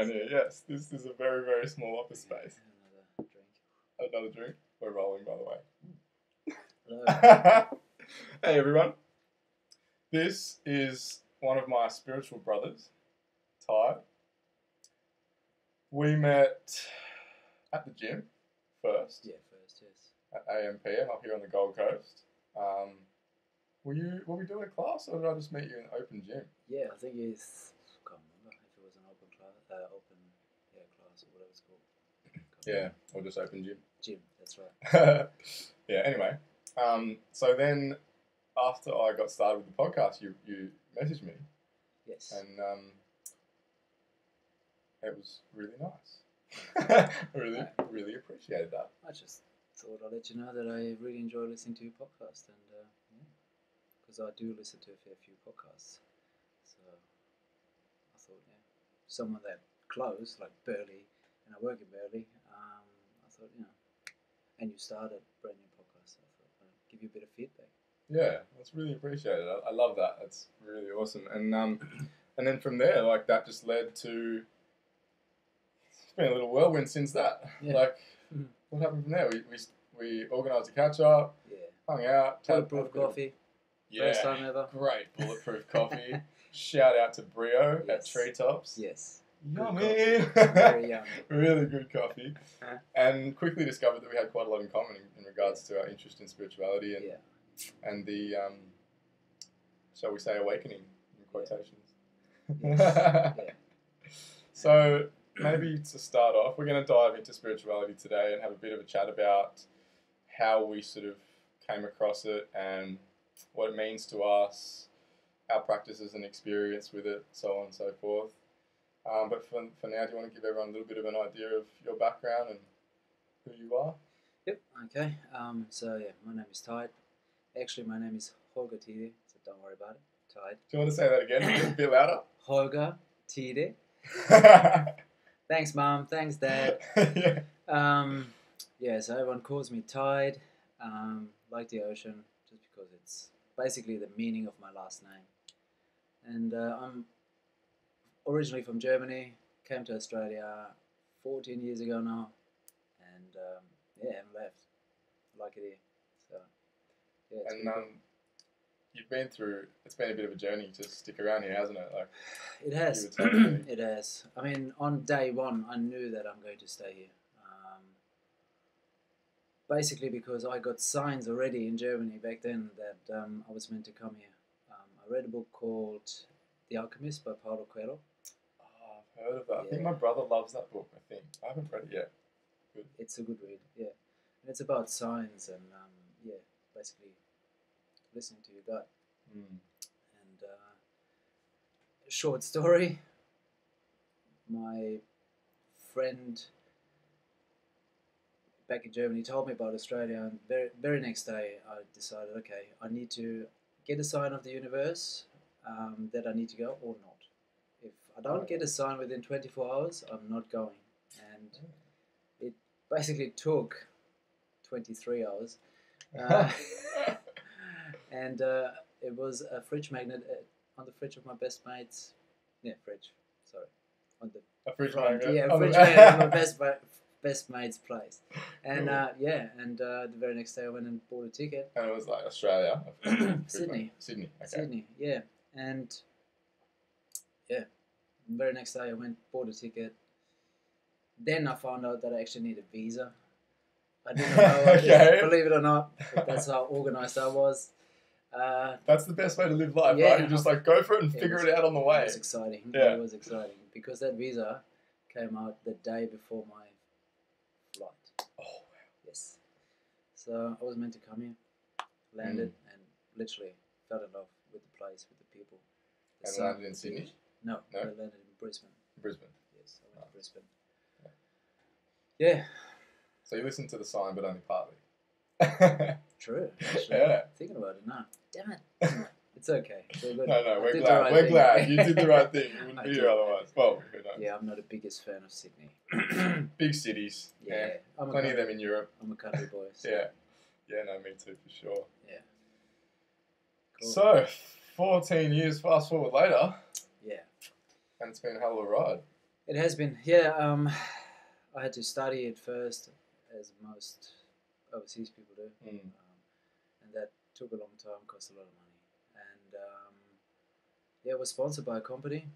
down here. Yes, this is a very, very small office space. Another drink. Another drink. We're rolling, by the way. Hey, everyone. This is one of my spiritual brothers, Ty. We met at the gym first yeah, first, yes. at AMPM up here on the Gold Coast. Um, were you were we doing a class or did I just meet you in an open gym? Yeah, I think it's. I can't remember if it was an open class, uh, open yeah, class or whatever it's called. Yeah, or just open gym. Gym, that's right. yeah. Anyway, um, so then after I got started with the podcast, you you messaged me Yes. and um, it was really nice. I really really appreciated that. I just thought I'd let you know that I really enjoy listening to your podcast, and uh, yeah, because I do listen to a fair few podcasts. So I thought, yeah, someone that close like Burleigh, and I work in Burleigh. Um, I thought, you know, and you started a brand new podcast. So I thought I'd give you a bit of feedback. Yeah, that's really appreciated. I, I love that. That's really awesome. And um, and then from there, like that just led to. It's been a little whirlwind since that. Yeah. Like, Mhm. what happened from there? We we, we organised a catch up, Yeah, hung out, bulletproof a bit of- coffee, Yeah, first time ever. great bulletproof coffee. Shout out to Brio at Treetops. Yes, Yummy. very young. really good coffee. Huh? And quickly discovered that we had quite a lot in common in, in regards to our interest in spirituality and Yeah, and the um, shall we say awakening in quotations. Yes. yeah. so maybe to start off, we're going to dive into spirituality today and have a bit of a chat about how we sort of came across it and what it means to us, our practices and experience with it, so on and so forth. Um, but for, for now, do you want to give everyone a little bit of an idea of your background and who you are? Yep. Okay. Um, so yeah, my name is Tyde. Actually, my name is Holger Thiede, so don't worry about it. Tide. Do you want to say that again? a bit louder? Holger Thiede. Thanks, mom. Thanks, dad. yeah. Um, yeah. So everyone calls me Tyde, um, like the ocean, just because it's basically the meaning of my last name. And uh, I'm originally from Germany. Came to Australia 14 years ago now, and um, yeah, haven't left. I like it here. So yeah, it's And pretty cool. um, you've been through, it's been a bit of a journey to stick around here, hasn't it? Like, It has. you were telling me. it has. I mean, on day one, I knew that I'm going to stay here. Um, basically, because I got signs already in Germany back then that um, I was meant to come here. Read a book called The Alchemist by Paulo Coelho. oh, I've heard of that. I think my brother loves that book, I think. I haven't read it yet. It's a good read, yeah. And it's about science and, um, yeah, basically listening to your gut. Mm. And uh, short story. My friend back in Germany told me about Australia, and very very next day I decided, okay, I need to get a sign of the universe um, that I need to go or not. If I don't get a sign within 24 hours, I'm not going. And it basically took 23 hours. Uh, and uh, it was a fridge magnet uh, on the fridge of my best mate's. Yeah, fridge. Sorry, on the a fridge magnet. Yeah, Oh, fridge magnet on my best ma- best mate's place. And Cool. uh, yeah, and uh, the very next day I went and bought a ticket. And it was like Australia. a fridge magnet. Sydney. Sydney, okay. Sydney, yeah, and yeah, the very next day I went bought a ticket. Then I found out that I actually need a visa. I didn't know. Okay. believe it or not, that's how organised I was. Uh, That's the best way to live life, Yeah. right? You just like go for it and It figure was- it out on the way. It was exciting. Yeah. It was exciting because that visa came out the day before my flight. Oh, Yes. So I was meant to come here, landed, Mm. and literally fell in love with the place, with the people. The And sun, landed in Sydney? No, No? I landed in Brisbane. Brisbane. Yes, I went to Brisbane. Yeah. Yeah, So you listened to the sign, but only partly. true. Actually, Yeah. thinking about it now. Damn it. It's okay. It's no, no, we're glad. right we're thing. glad. You did the right thing. You wouldn't be here otherwise. Well, who knows? Yeah, I'm not the biggest fan of Sydney. Big cities. Yeah, Yeah. I'm a Plenty of them in Europe. I'm a country boy. So, Yeah. Yeah, no, me too, for sure. cool. So, 14 years fast forward later, yeah, and it's been a hell of a ride. It has been, yeah. Um, I had to study at first, as most overseas people do, Mm. um, and that took a long time, cost a lot of money, yeah, it was sponsored by a company.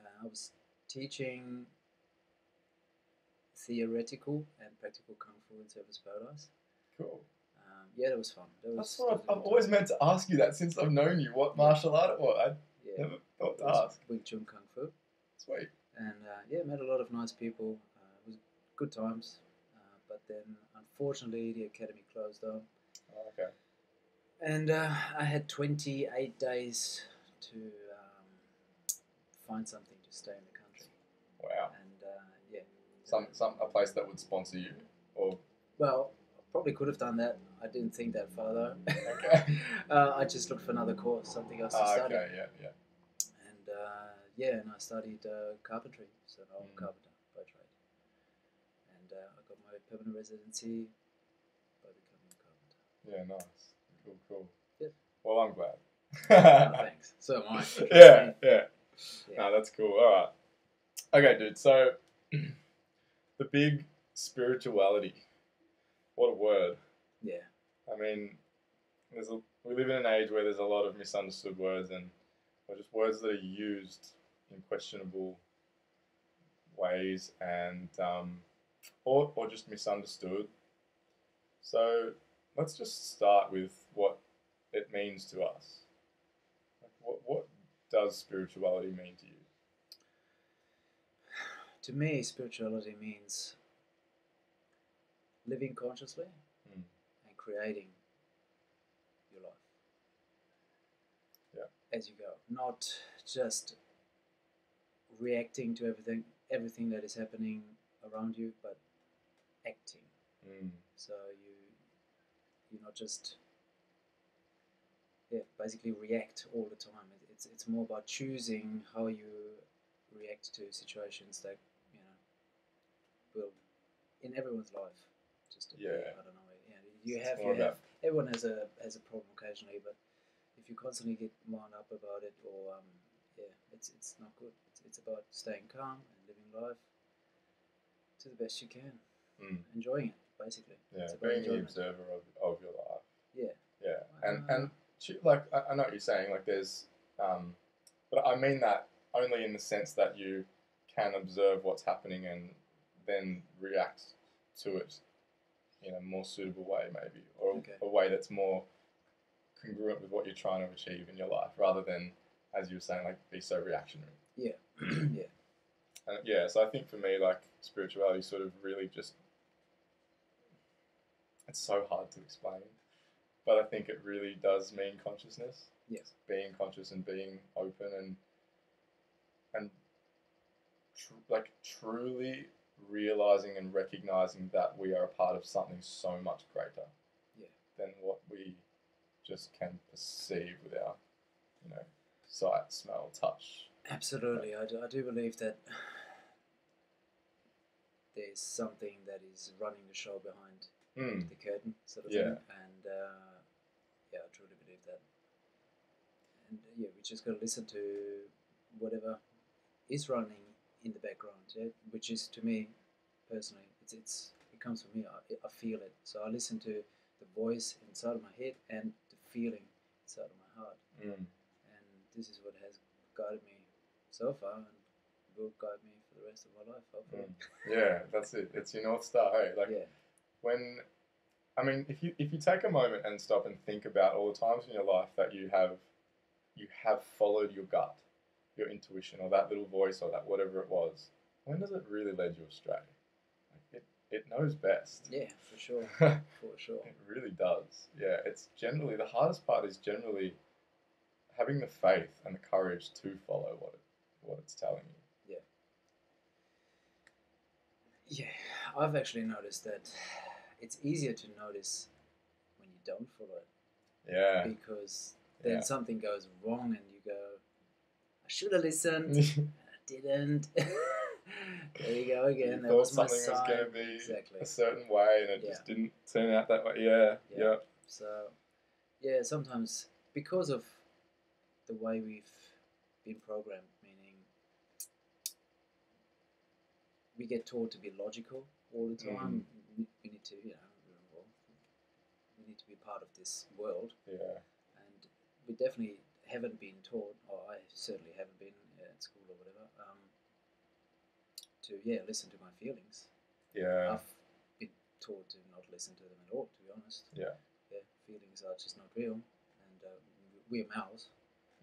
Uh, I was teaching theoretical and practical kung fu in Surfers Paradise. Cool. Um, yeah, that was fun. That was, That's that what I've, I've always meant to ask you that since I've known you. What martial art it was? I Yeah, never thought to ask. Wing Chun Kung Fu. Sweet. and uh, yeah, met a lot of nice people. Uh, it was good times, uh, but then unfortunately the academy closed down, Oh, okay. and uh, I had 28 days to um, find something to stay in the country. Wow. And uh, yeah, Some some a place that would sponsor you, or well, I probably could have done that. I didn't think that far though. okay. uh, I just looked for another course, something else to Ah, study. okay. Yeah. Yeah. And uh, yeah, and I studied uh, carpentry, so I'm Mm. a carpenter by trade. And uh, I got my permanent residency by becoming a carpenter. Yeah. Nice. Cool. Cool. Yep. Well, I'm glad. Oh, thanks. So am I. yeah. Yeah. Yeah. No, that's cool. All right. Okay, dude. So the big spirituality. What a word. Yeah. I mean, there's a, we live in an age where there's a lot of misunderstood words and or just words that are used in questionable ways and um, or, or just misunderstood. So let's just start with what it means to us. Like what, what does spirituality mean to you? To me, spirituality means living consciously Mm. and creating your life. Yeah. As you go, not just reacting to everything everything that is happening around you, but acting. Mm. So you you're not just yeah basically react all the time. It, it's it's more about choosing how you react to situations that you know will in everyone's life. Just. Yeah. I don't know. Yeah, you have you have everyone has a has a problem occasionally, but if you constantly get wound up about it or um, yeah, it's it's not good. It's, it's about staying calm and living life to the best you can, Mm. enjoying it basically. Yeah, being the observer of, of your life. Yeah. Yeah, and Uh, and like I, I know what you're saying. Like there's, um, but I mean that only in the sense that you can observe what's happening and then react to it in a more suitable way, maybe, or Okay. a way that's more congruent with what you're trying to achieve in your life, rather than, as you were saying, like be so reactionary. yeah. yeah. And yeah, so I think for me, like spirituality, sort of really just it's so hard to explain, but I think it really does mean consciousness. Yes. being conscious and being open and and tr- like truly realizing and recognizing that we are a part of something so much greater Yeah. than what we just can perceive with our, you know, sight, smell, touch. Absolutely, I do, I do believe that there's something that is running the show behind Mm. the curtain, sort of Yeah. thing. And uh, yeah, I truly believe that. And uh, yeah, we just got to listen to whatever is running in the background, yeah? which is to me personally, it's it's it comes from me. I, I feel it, so I listen to the voice inside of my head and the feeling inside of my heart, Mm. and this is what has guided me so far, and will guide me for the rest of my life. Hopefully. Yeah, that's it. It's your north star. Hey, like Yeah. when I mean, if you if you take a moment and stop and think about all the times in your life that you have you have followed your gut, your intuition, or that little voice, or that whatever it was, when does it really lead you astray? Like it, it knows best. Yeah, for sure, for sure. It really does. Yeah, it's generally the hardest part is generally having the faith and the courage to follow what it, what it's telling you. Yeah. Yeah, I've actually noticed that it's easier to notice when you don't follow it Yeah. because then Yeah. something goes wrong and you go, I should have listened, I didn't. there you go again. you that thought was my something was sign. going to be Exactly. a certain way and it just didn't turn out that way. Yeah, Yeah. yeah, So, yeah, sometimes because of the way we've been programmed, meaning we get taught to be logical all the mm-hmm. time. We, we need to, you know, we need to be part of this world, Yeah. We definitely haven't been taught, or I certainly haven't been uh, at school or whatever, um, to yeah listen to my feelings. Yeah. I've been taught to not listen to them at all, to be honest. Yeah. Yeah, feelings are just not real, and uh, we're mouths,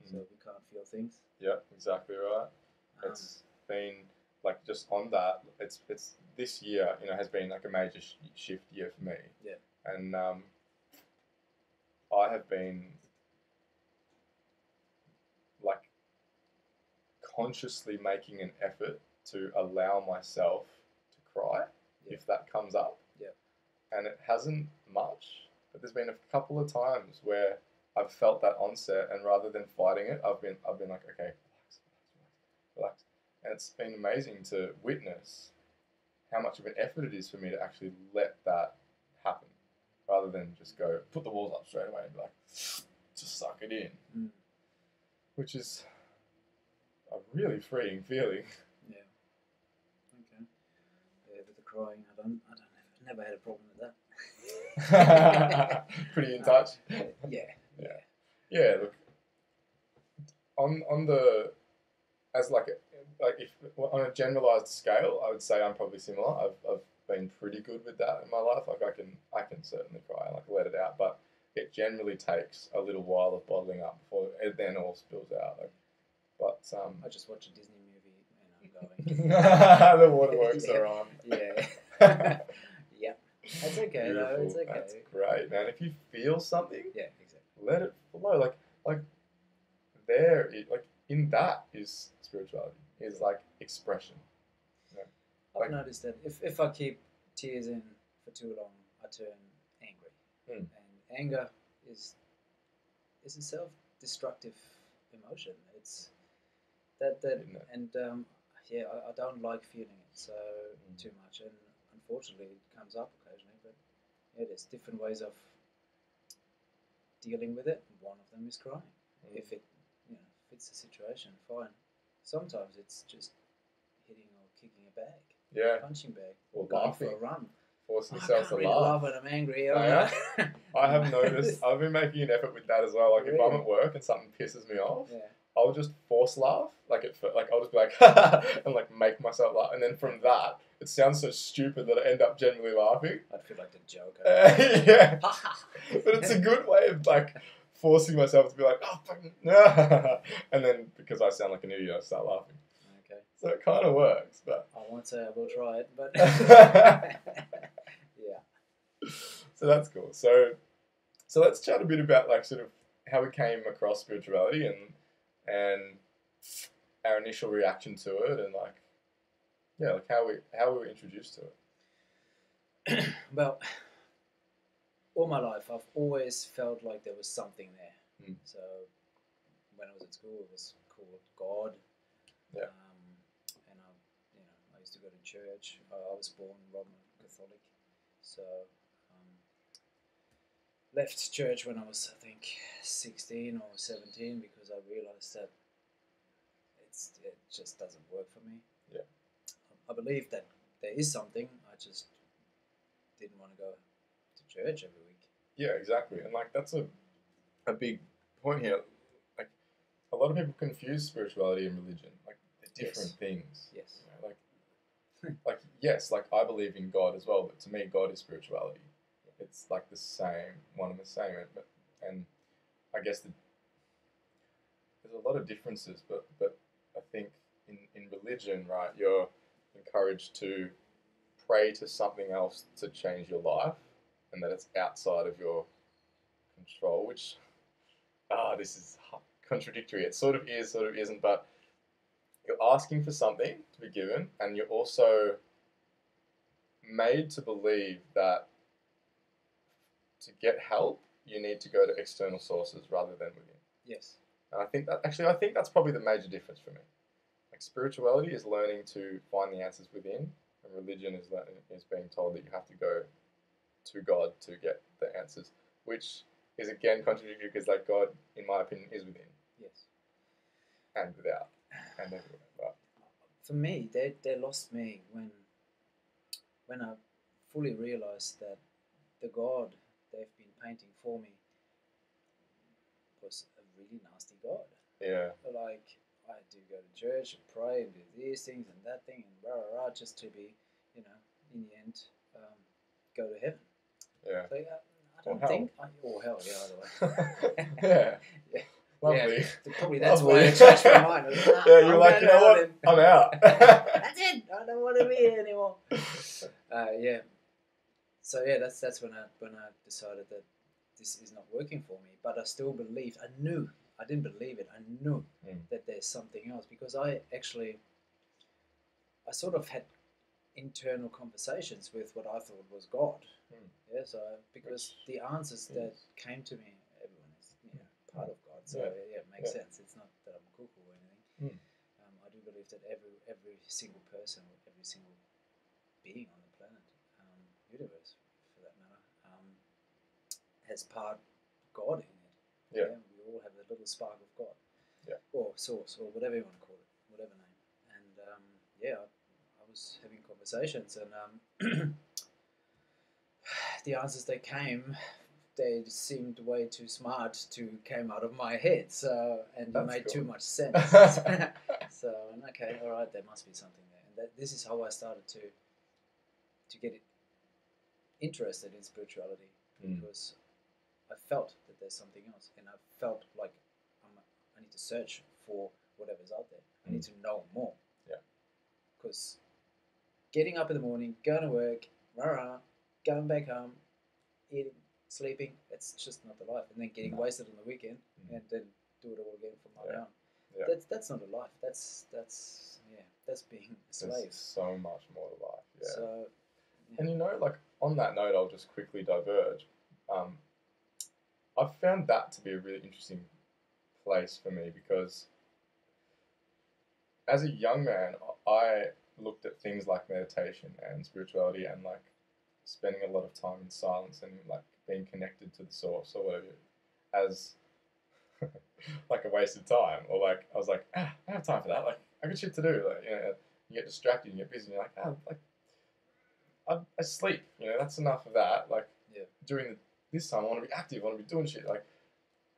so Mm. we can't feel things. Yeah. Exactly right. Um, It's been like just on that. It's it's this year. You know, has been like a major sh- shift year for me. Yeah. And um, I have been like consciously making an effort to allow myself to cry Yeah. if that comes up. Yeah. And it hasn't much, but there's been a couple of times where I've felt that onset, and rather than fighting it, I've been I've been like, okay, relax, relax, relax, and it's been amazing to witness how much of an effort it is for me to actually let that happen, rather than just go put the walls up straight away and be like, just suck it in, mm, which is a really freeing feeling. yeah. Okay. Yeah, with the crying, I don't, I don't, I've never had a problem with that. Pretty in touch. yeah. Yeah, look. On on the as like a, like if on a generalized scale, I would say I'm probably similar. I've I've been pretty good with that in my life. Like I can I can certainly cry and like let it out, but it generally takes a little while of bottling up before it then all spills out. Like, but um, I just watch a Disney movie and I'm going. the waterworks Yeah. are on. yeah. yeah. That's okay though. It's okay. That's great, man. If you feel something, Yeah, exactly. let it flow. Like like there, it, like in that is spirituality. Is like expression. I've Like- noticed that if, if I keep tears in for too long, I turn angry. Hmm. And anger is is a self-destructive emotion. It's that that and um, yeah, I, I don't like feeling it so Hmm. too much, and unfortunately, it comes up occasionally. But yeah, there's different ways of dealing with it. One of them is crying. Hmm. If it you know fits the situation, fine. Sometimes it's just hitting or kicking a bag Yeah, punching bag or going for laughing, a run. forcing I yourself to really laugh. when I'm angry. Yeah? I have noticed. I've been making an effort with that as well. Like if I'm at work and something pisses me off, yeah. I'll just force laugh. Like it, like I'll just be like and like make myself laugh, and then from that, it sounds so stupid that I end up genuinely laughing. I'd feel like the Joker. yeah, but it's a good way of like forcing myself to be like, oh fucking, and then because I sound like an idiot, I start laughing. okay. So it kind of works, but I won't say I will try it, but yeah. so that's cool. So, so let's chat a bit about like sort of how we came across spirituality and and our initial reaction to it, and like yeah, like how we how we were introduced to it. Well, all my life, I've always felt like there was something there. Mm. So when I was at school, it was called God. Yeah. Um, and I, you know, I used to go to church. I, I was born Roman Catholic, so left church when I was, I think, sixteen or seventeen because I realized that it's it just doesn't work for me. Yeah. I believe that there is something. I just didn't want to go to church every week. Yeah, exactly, and like that's a a big point here. Like a lot of people confuse spirituality and religion. Like they're different Yes. things. Yes. You know, like, like yes, like I believe in God as well, but to me, God is spirituality. It's like the same, one and the same. And, and I guess the, there's a lot of differences, but but I think in in religion, right, you're encouraged to pray to something else to change your life, and that it's outside of your control. Which ah, this is contradictory. It sort of is, sort of isn't, but you're asking for something to be given, and you're also made to believe that to get help, you need to go to external sources rather than within. Yes. And I think that actually, I think that's probably the major difference for me. Like spirituality is learning to find the answers within, and religion is learning, is being told that you have to go to God to get the answers, which is again contradictory because like God, in my opinion, is within Yes. and without and everywhere. But For me, they, they lost me when when I fully realized that the God they've been painting for me was a really nasty God. Yeah. Like I do go to church and pray and do these things and that thing and rah rah rah just to be, you know, in the end, um, go to heaven. Yeah. So uh, I don't hell. think, I, or hell, yeah, either way. yeah. Yeah. Lovely. Yeah, probably that's Lovely. why I changed my mind. Like, yeah, "Nah, you're I'm like, you know what? I'm out. That's it. I don't want to be here anymore. Uh, yeah. So yeah, that's that's when I when I decided that this is not working for me. But I still believed. I knew. I didn't believe it. I knew Mm. that there's something else because I actually, I sort of had internal conversations with what I thought was God. Mm. Yeah. So because the answers that came to me, everyone is you know part of God. So Yeah. yeah, it makes Yeah. sense. It's not that I'm a cuckoo or anything. Mm. Um, I do believe that every every single person, every single being on universe for that matter, um, has part God in it. Yeah. We all have a little spark of God. Yeah. Or source, or whatever you want to call it, whatever name. And um, yeah, I, I was having conversations, and um, the answers that came. They seemed way too smart to came out of my head, so and it That's made cool. too much sense. So okay, all right, there must be something there, and that, this is how I started to to get interested in spirituality Mm. because I felt that there's something else, and I felt like I'm, I need to search for whatever's out there. I need to know more. Yeah. Because getting up in the morning, going to work, rah, rah, going back home, eating, sleeping, it's just not the life. And then getting No. wasted on the weekend, Mm. and then do it all again from my Yeah. own. Yeah. That's that's not a life. That's that's yeah. That's being a slave. There's so much more to life. Yeah. So And you know, like on that note, I'll just quickly diverge. Um, I've found that to be a really interesting place for me because as a young man, I looked at things like meditation and spirituality and like spending a lot of time in silence and like being connected to the source or whatever as like a waste of time or like I was like ah, I don't have time for that like I got shit to do like you know you get distracted you get busy and you're like ah like I, I sleep you know that's enough of that like Yeah. during the, this time I want to be active I want to be doing shit like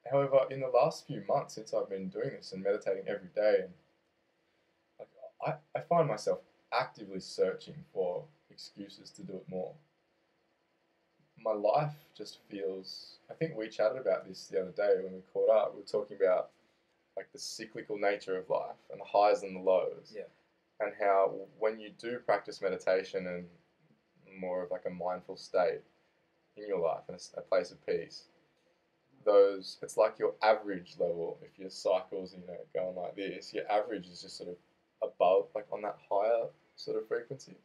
however in the last few months since I've been doing this and meditating every day and like I, I find myself actively searching for excuses to do it more my life just feels I think we chatted about this the other day when we caught up. We were talking about like the cyclical nature of life and the highs and the lows. Yeah. And how when you do practice meditation and more of like a mindful state in your life and a place of peace, those it's like your average level. If your cycles, you know, going like this, your average is just sort of above, like on that higher sort of frequency,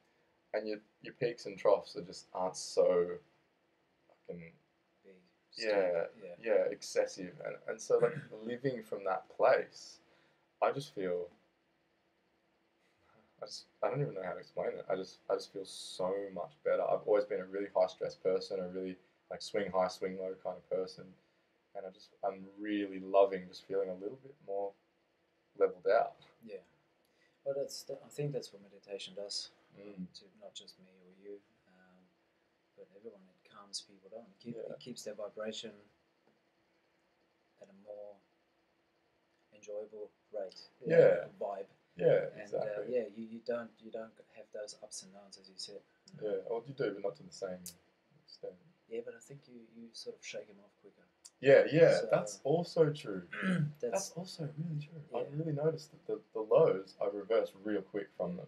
and your your peaks and troughs are just aren't so fucking. Yeah, Yeah. yeah, excessive, and and so like living from that place, I just feel. I just I don't even know how to explain it. I just I just feel so much better. I've always been a really high stress person, a really like swing high, swing low kind of person, and I just I'm really loving just feeling a little bit more leveled out. Yeah. Well, that's that, I think that's what meditation does Mm. to not just me or you, um, but everyone. It calms people down. It, keep, Yeah. it keeps their vibration at a more enjoyable rate. Yeah. Vibe. Yeah, And exactly. uh, yeah, you, you don't you don't have those ups and downs as you said. yeah, well, you do, but not to the same extent. Yeah, but I think you, you sort of shake them off quicker. Yeah, yeah, So- that's also true. That's That's also really true. I've really noticed that the, the lows I reverse real quick from them.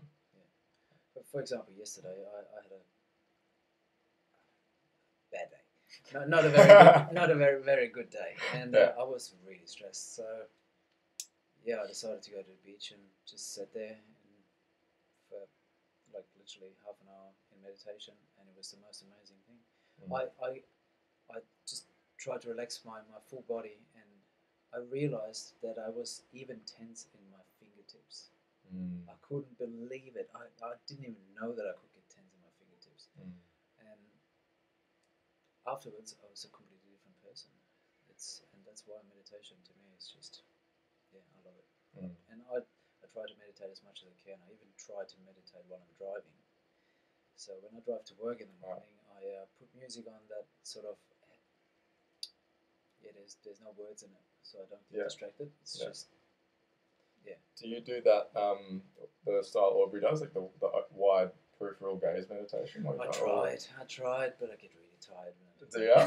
But for example, yesterday I, I had a bad day. No, not a very good, not a very very good day, and uh, I was really stressed. So yeah, I decided to go to the beach and just sit there and for like literally half an hour in meditation, and it was the most amazing thing. Mm. I, I I just tried to relax my, my full body, and I realized that I was even tense in my fingertips. Mm. I couldn't believe it. I, I didn't even know that I could get tense in my fingertips. Mm. And afterwards, I was a completely different person. It's and that's why meditation to me is just, yeah, I love it. Mm. And I, I try to meditate as much as I can. I even try to meditate while I'm driving. So when I drive to work in the morning, I uh, put music on that sort of. Yeah, there's there's no words in it, so I don't get Yeah. distracted. It's Yeah. just yeah. Do you do that um, the style Aubrey does, like the, the wide peripheral gaze meditation? Like I tried, I tried, but I get really tired. when I Do do ya?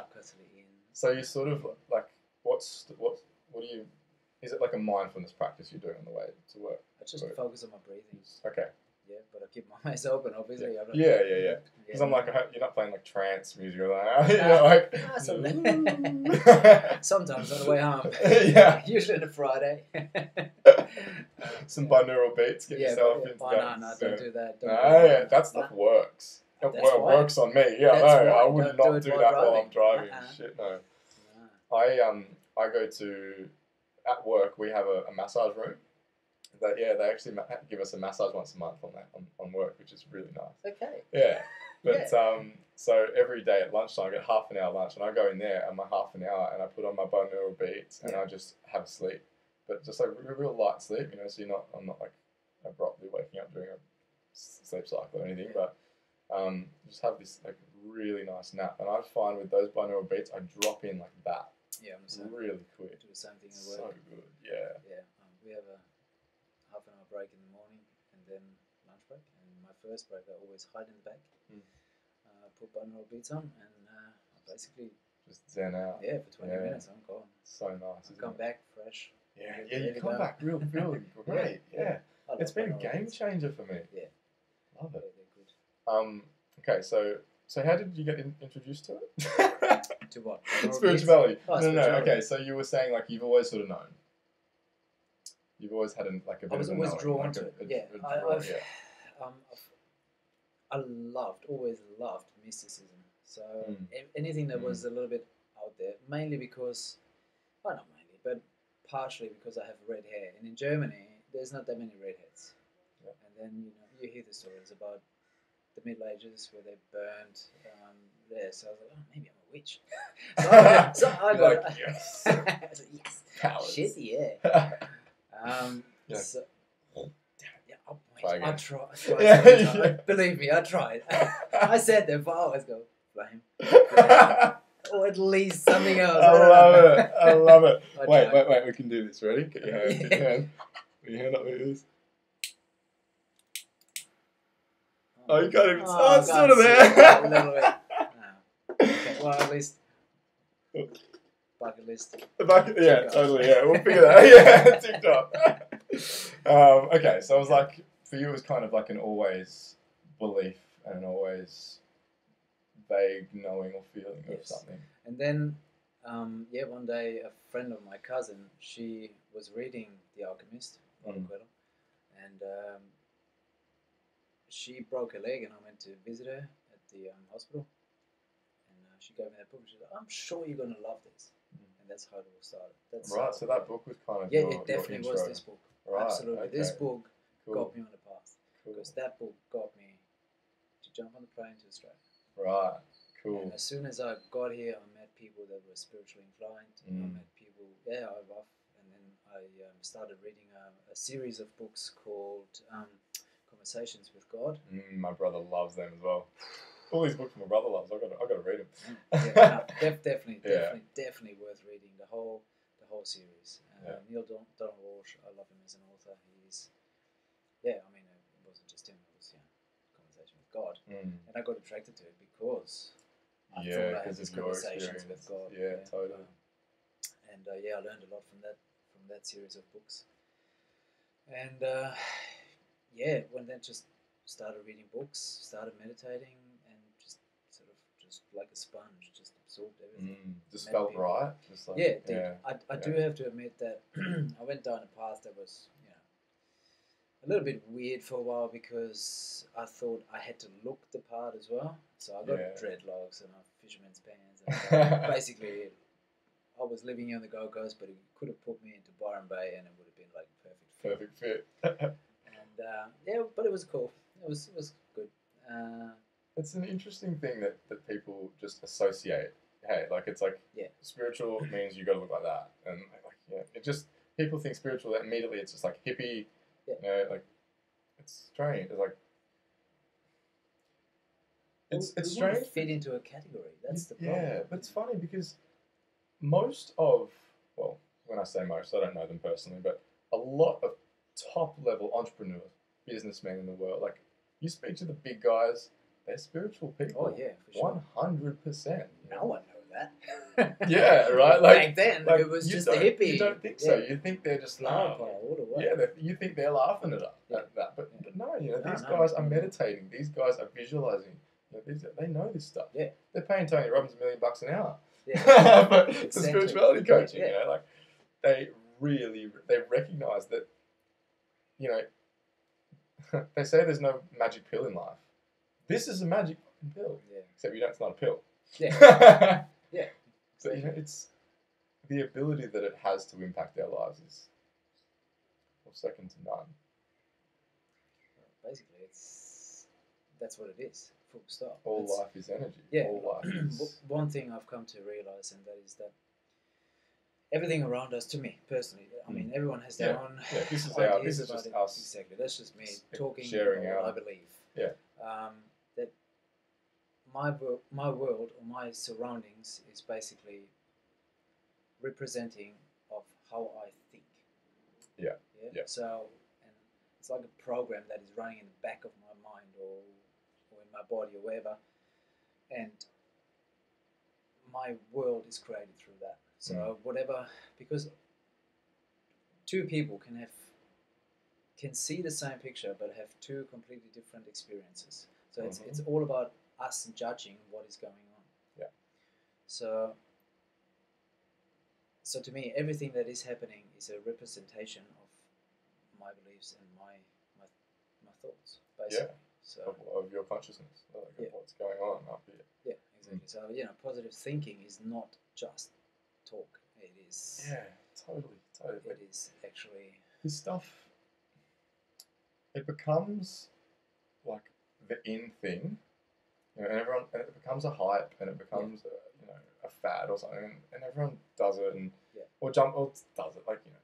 it. Constantly in. So you sort of like what's what what do you? Is it like a mindfulness practice you're doing on the way to work? I just Right. focus on my breathing. Okay. Yeah, but I keep my eyes open. Obviously, Yeah, yeah, yeah. Because yeah. I'm like, you're not playing like trance music or like, you know, like. Ah, some- Sometimes on the way home. yeah. Usually on a Friday. Some binaural beats, get yeah, yourself but, into that. no, no, so- don't do that. Don't No, do that. yeah, that stuff works. It That's wo- why. works on me. Yeah, That's no, why. I would Don't do not do, while that while I'm driving. driving. Uh-uh. Shit, no. Nah. I um I go to at work we have a, a massage room. That yeah they actually ma- give us a massage once a month on that on, on work, which is really nice. Okay. Yeah, but um so every day at lunchtime I get half an hour lunch and I go in there and my half an hour and I put on my binaural beats and Yeah. I just have a sleep, but just like real, real light sleep, you know. So you're not I'm not like abruptly waking up during a sleep cycle or anything, but um just have this like really nice nap. And I find with those binaural beats I drop in like that Yeah, I'm same. really quick. Do the same thing at So good, yeah. Yeah, um, we have a half an hour break in the morning and then lunch break. And my first break, I always hide in the back, Mm. uh, put binaural beats on, and uh, I basically, Just zen out. yeah, for 20 Yeah. minutes, I'm gone. So nice. I come it? back fresh. Yeah, yeah, you come back real, really great. Yeah, I it's been a game changer for me. Yeah. love Yeah, it. they're good. Um, okay, so so how did you get in, introduced to it? To what? Spirituality. Oh, no, no, no. Okay, so you were saying like you've always sort of known. You've always had an, like a bit I was of always knowing, drawn like to a- it. a- yeah, a I, draw, I've, yeah. um, I've, I loved, always loved mysticism. So Mm. anything that Mm. was a little bit out there, mainly because, well, not mainly, but partially because I have red hair, and in Germany there's not that many redheads. Yeah. And then you know you hear the stories about the Middle Ages where they burned um, there. So I was like, oh, maybe I'm a witch. so I, so I got like, yes. I was like, yes, Powers. shit, yeah. Um, Yeah. so, yeah, I, Try I again. tried. I tried Yeah, so yeah. Believe me, I tried. I said that, but I always go flame, I or at least something else. I, love know. it. I love it. I Wait, wait, wait. We can do this. Ready? Get your hand. Get your hand. Put your hand up like this. Oh, you can't even. Oh, it's I sort of it a little there. bit. No. Okay, well, at least bucket list. The bucket, yeah, TikTok. totally. Yeah, we'll figure that. out. Yeah, TikTok. um, okay, so it was like for you, it was kind of like an always belief and an always vague knowing or feeling of something. And then, um, yeah, one day a friend of my cousin, she was reading The Alchemist, Mm. And um, she broke her leg, and I went to visit her at the um, hospital, and uh, she gave me that book. She said, "I'm sure you're gonna love this," Mm. and that's how it all started. That's Right, so that book was kind of Yeah, your, it definitely was this book. Right, Absolutely, this book cool, got me on the path cool. because that book got me to jump on the plane to Australia. Right, cool. And as soon as I got here, I met people that were spiritually inclined. I Mm. met people, yeah, I love. And then I um, started reading a, a series of books called um, Conversations with God. Mm, my brother loves them as well. All these books my brother loves. I got, I got to read them. Yeah, no, def- definitely, Yeah. definitely, definitely worth reading the whole, the whole series. Uh, Yeah. Neale Don- Donald Walsch, I love him as an author. He's, yeah, I mean, it wasn't just him. It was, know, conversation with God, Mm. and I got attracted to it because I Yeah, thought I had these conversations with. God. Yeah, totally. Um, and uh, yeah, I learned a lot from that from that series of books. And uh, yeah, when then just started reading books, started meditating, and just sort of just like a sponge, just absorbed everything. Mm. Just Met felt people. right. Just like, Yeah, yeah. I, I do have to admit that I went down a path that was, you know, a little bit weird for a while because I thought I had to look the part as well. So I got Yeah. dreadlocks and a fisherman's pants. And basically, I was living on the Gold Coast, but it could have put me into Byron Bay and it would have been like perfect. fit. Perfect fit. Uh, yeah, but it was cool. It was it was good. Uh, It's an interesting thing that, that people just associate. Hey, like it's like Yeah. spiritual means you got to look like that, and like yeah, it just people think spiritual immediately. It's just like hippie, Yeah. you know, like it's strange. It's like It's it's strange. fit into a category. That's the problem. Yeah, but it's funny because most of well, when I say most, I don't know them personally, but a lot of top level entrepreneurs, businessmen in the world, like you speak to the big guys, they're spiritual people. Oh yeah. One hundred percent. No one knows that. Yeah, right. Like back then, like, it was just a hippie. You don't think so? Yeah. You think they're just Flower nah, power all the way. Yeah, you think they're laughing at, Yeah. at that, but, but no, you know, No, these no. guys are meditating. These guys are visualizing. You know, they know this stuff. Yeah. they're paying Tony Robbins a million bucks an hour. Yeah. but it's Exactly. spirituality coaching. Yeah. You know, like they really they recognize that. You know, they say there's no magic pill in life. This is a magic pill, Yeah. except you know it's not a pill. Yeah. Yeah. But you know, it's the ability that it has to impact our lives is well, second to none. Basically, it's that's what it is. Full stop. All It's- life is energy. Yeah. All life is. One thing I've come to realize, and that is that everything around us, to me personally, I mean, everyone has their Yeah. own Yeah, this is ideas our- this is about just it. us Exactly. That's just me s- talking sharing about what our- I believe. Yeah. Um, that my world, my world or my surroundings is basically representing of how I think. Yeah. Yeah. Yeah. So, and it's like a program that is running in the back of my mind or, or in my body or wherever, and my world is created through that. So Mm. whatever, because two people can have can see the same picture but have two completely different experiences. So it's, Mhm. it's all about us judging what is going on. Yeah. So so to me everything that is happening is a representation of my beliefs and my my, my thoughts basically. Yeah. So Of, of your consciousness, like of Yeah. what's going on up here. yeah, exactly. So you know, positive thinking is not just talk. It is Yeah, totally, totally. it is actually this stuff it becomes like the in thing you know and everyone and it becomes a hype and it becomes a, you know a fad or something and, and everyone does it and Yeah. or jump or does it like you know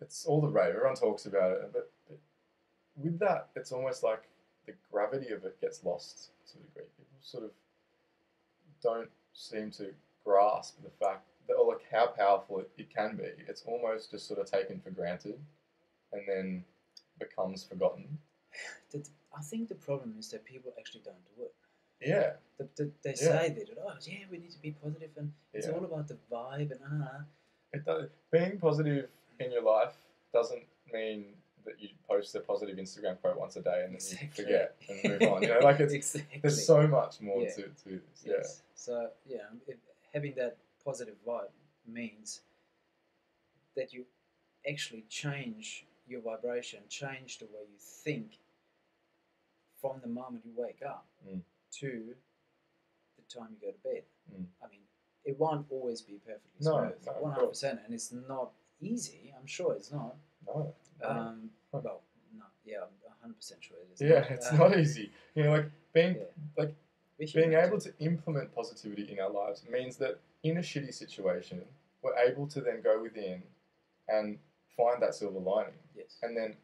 it's all the rave everyone talks about it but, but with that it's almost like the gravity of it gets lost to a degree people sort of don't seem to grasp the fact that or like how powerful it, it can be it's almost just sort of taken for granted and then becomes forgotten that I think the problem is that people actually don't do it. yeah The, the, they Yeah. say that oh yeah we need to be positive and it's Yeah. all about the vibe and ah it does, being positive in your life doesn't mean that you post a positive instagram quote once a day and then Exactly. you forget and move on you know like it's exactly. there's so much more Yeah. to, to this yeah So yeah, if having that positive vibe means that you actually change your vibration, change the way you think from the moment you wake up Mm. to the time you go to bed. Mm. I mean, it won't always be perfectly No, smooth, one hundred percent, and it's not easy. I'm sure it's not. no, no. Um, well, no, yeah, I'm hundred percent sure it is. yeah not. it's Um, not easy you know like being yeah. like being able to implement positivity in our lives means that in a shitty situation we're able to then go within and find that silver lining yes, and then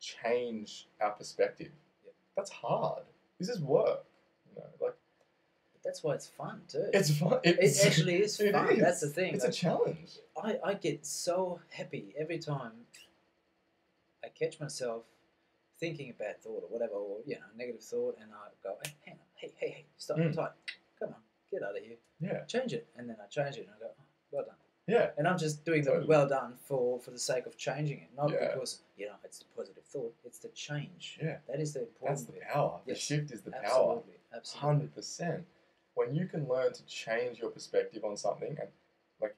change our perspective. Yep. That's hard. This is work. You know, like but that's why it's fun too. it's fun. It actually is fun. is. That's the thing. It's a challenge. I, I get so happy every time I catch myself thinking a bad thought or whatever, or you know, negative thought, and I go, hey, hang on, hey, hey, hey, stop, Mm. Tyde, come on, get out of here, Yeah, change it, and then I change it, and I go, oh, well done, yeah, and I'm just doing the well done for for the sake of changing it, not Yeah. because you know it's the positive thought, it's the change. yeah. That is the important That's the bit. power. The shift is the power. Absolutely, absolutely. Hundred percent. When you can learn to change your perspective on something, and like,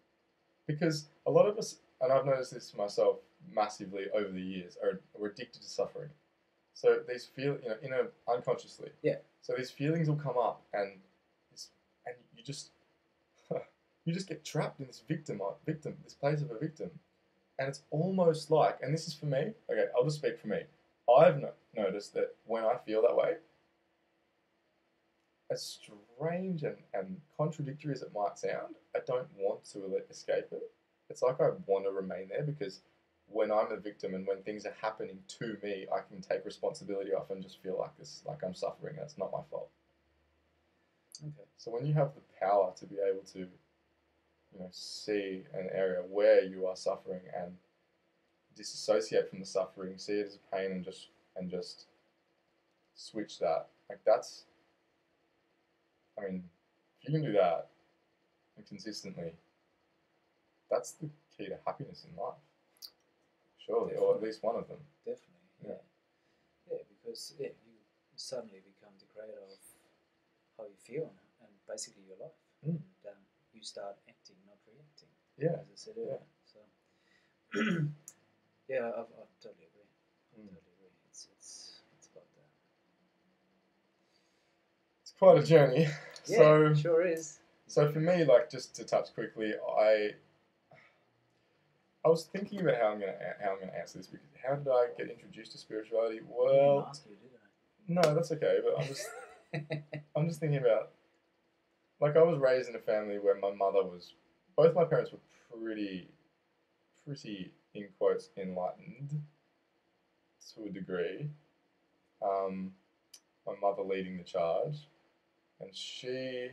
because a lot of us, and I've noticed this myself massively over the years, are we're addicted to suffering. So these feel, you know, in a unconsciously. Yeah. So these feelings will come up, and and you just, you just get trapped in this victim, uh, victim, this place of a victim, and it's almost like, and this is for me. Okay, I'll just speak for me. I've no- noticed that when I feel that way, as strange and, and contradictory as it might sound, I don't want to escape it. It's like I want to remain there because when I'm a victim and when things are happening to me, I can take responsibility off and just feel like this, like I'm suffering. That's not my fault. Okay. So when you have the power to be able to, you know, see an area where you are suffering and disassociate from the suffering, see it as a pain, and just and just switch that. Like that's. I mean, if you can do that, consistently, that's the key to happiness in life. Surely, or at least one of them. Definitely. Yeah. Yeah. Yeah, because yeah, you suddenly become the creator of how you feel and basically your life. Mm. And um, you start acting, not reacting. Yeah. As I said earlier. So yeah, I, I totally agree. I Mm. totally agree. It's it's it's about that. It's quite a journey. Yeah, so sure is. So for me, like just to touch quickly, I I was thinking about how I'm gonna how I'm gonna answer this because how did I get introduced to spirituality? I didn't Well, ask you, did no, that's okay. But I'm just? I'm just thinking about like I was raised in a family where my mother was both my parents were pretty pretty in quotes enlightened to a degree. Um, my mother leading the charge, and she.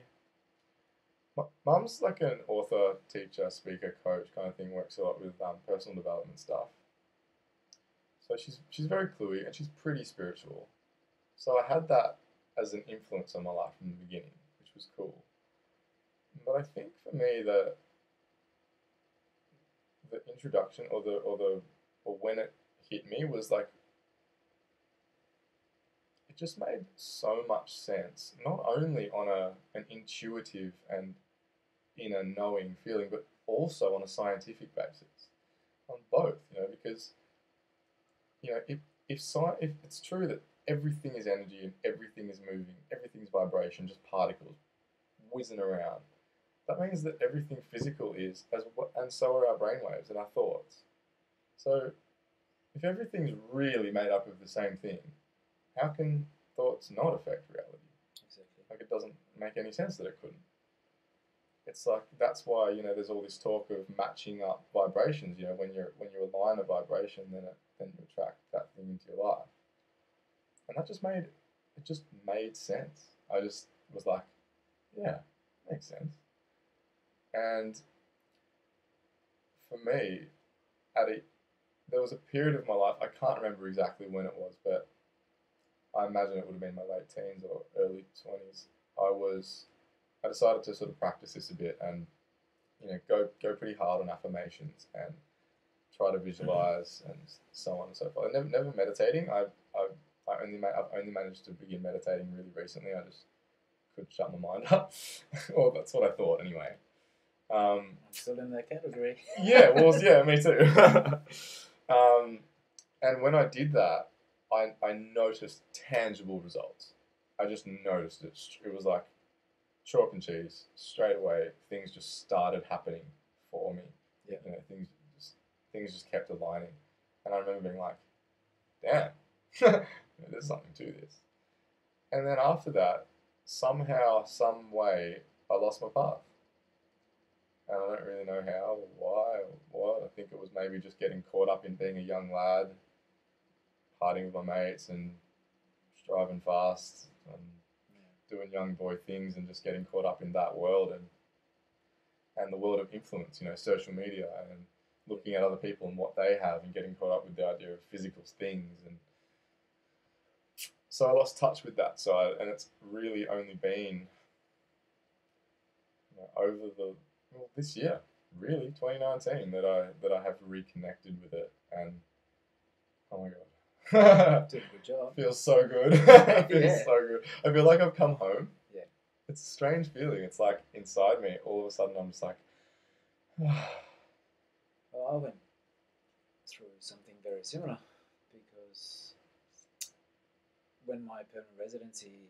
Mu- Mum's like an author, teacher, speaker, coach kind of thing. Works a lot with um, personal development stuff. So she's she's very cluey and she's pretty spiritual. So I had that as an influence on my life from the beginning, which was cool. But I think for me the the introduction or the or the or when it hit me was like it just made so much sense, not only on a an intuitive and inner knowing feeling, but also on a scientific basis. On both, you know, because you know, if if sci- if it's true that everything is energy and everything is moving, everything's vibration, just particles whizzing around. That means that everything physical is as well, and so are our brainwaves and our thoughts. So, if everything's really made up of the same thing, how can thoughts not affect reality? exactly. Like it doesn't make any sense that it couldn't. It's like that's why you know there's all this talk of matching up vibrations. You know when you're when you align a vibration, then it then you attract that thing into your life. And that just made it just made sense. I just was like, yeah, makes sense. And for me, at a there was a period of my life I can't remember exactly when it was, but I imagine it would have been my late teens or early twenties. I was I decided to sort of practice this a bit and you know go go pretty hard on affirmations and try to visualize and so on and so forth. I never never meditating. I I, I only ma- I've only managed to begin meditating really recently. I just could shut my mind up, or that's what I thought anyway. Um, I'm still in that category. yeah, well, yeah, me too. um, and when I did that, I, I noticed tangible results. I just noticed it. It was like chalk and cheese. Straight away, things just started happening for me. Yeah. You know, things just things just kept aligning, and I remember being like, "Damn, there's something to this." And then after that, somehow, some way, I lost my path and I don't really know how or why or what. I think it was maybe just getting caught up in being a young lad, partying with my mates and driving fast and doing young boy things and just getting caught up in that world and and the world of influence, you know, social media and looking at other people and what they have and getting caught up with the idea of physical things and so I lost touch with that side and it's really only been you know, over the well, this year, really, 2019, that I that I have reconnected with it, and oh my god, Doing a good job. feels so good. feels Yeah. so good. I feel like I've come home. Yeah. it's a strange feeling. It's like inside me, all of a sudden, I'm just like, Well, I went through something very similar because when my permanent residency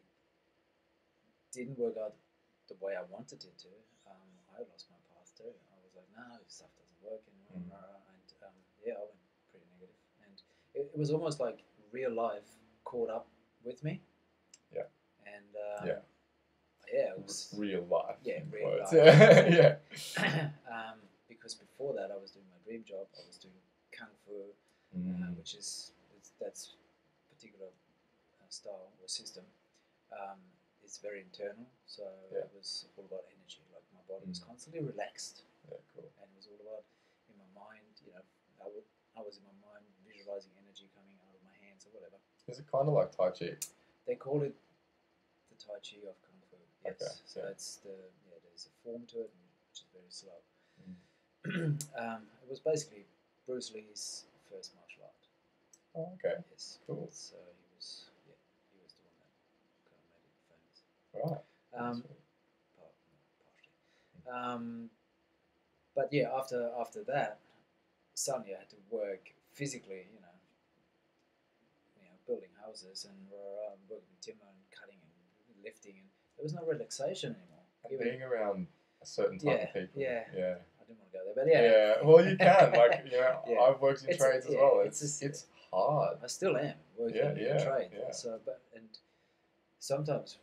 didn't work out the way I wanted it to, um, I lost my path too. I was like, no, this stuff doesn't work anymore. And um, yeah, I went pretty negative. And it, it was almost like real life caught up with me. Yeah. And um, Yeah. yeah, it was real life. Yeah, real life. Yeah, yeah. um, because before that I was doing my dream job. I was doing kung fu, uh, Mm. which is it's, that's particular uh, style or system. Um, it's very internal, so Yeah. it was all about energy. Like my body was Mm. constantly relaxed, Yeah, cool. and it was all about in my mind. You know, I, would, I was in my mind visualizing energy coming out of my hands or whatever. Is it kind of like Tai Chi? They call it the Tai Chi of Kung Fu. Yes. Okay, So yeah. that's the yeah. There's a form to it, which is very slow. Mm. um, it was basically Bruce Lee's first martial art. Oh, okay. Yes. Cool. So he was yeah he was the one that kind of made it famous. Right. Um, part, partially. Um, but yeah, after after that, suddenly I had to work physically. You know, you know, building houses and uh, working with timber and cutting and lifting, and there was no relaxation anymore. And Even- being around a certain type Yeah, of people. yeah. Yeah. I didn't want to go there, but yeah, Yeah. Well, you can. Like, you know, Yeah. I've worked in It's- trades as yeah, well. it's It's just- it's hard. I still am working Yeah, in yeah, a trade. yeah. So, but and sometimes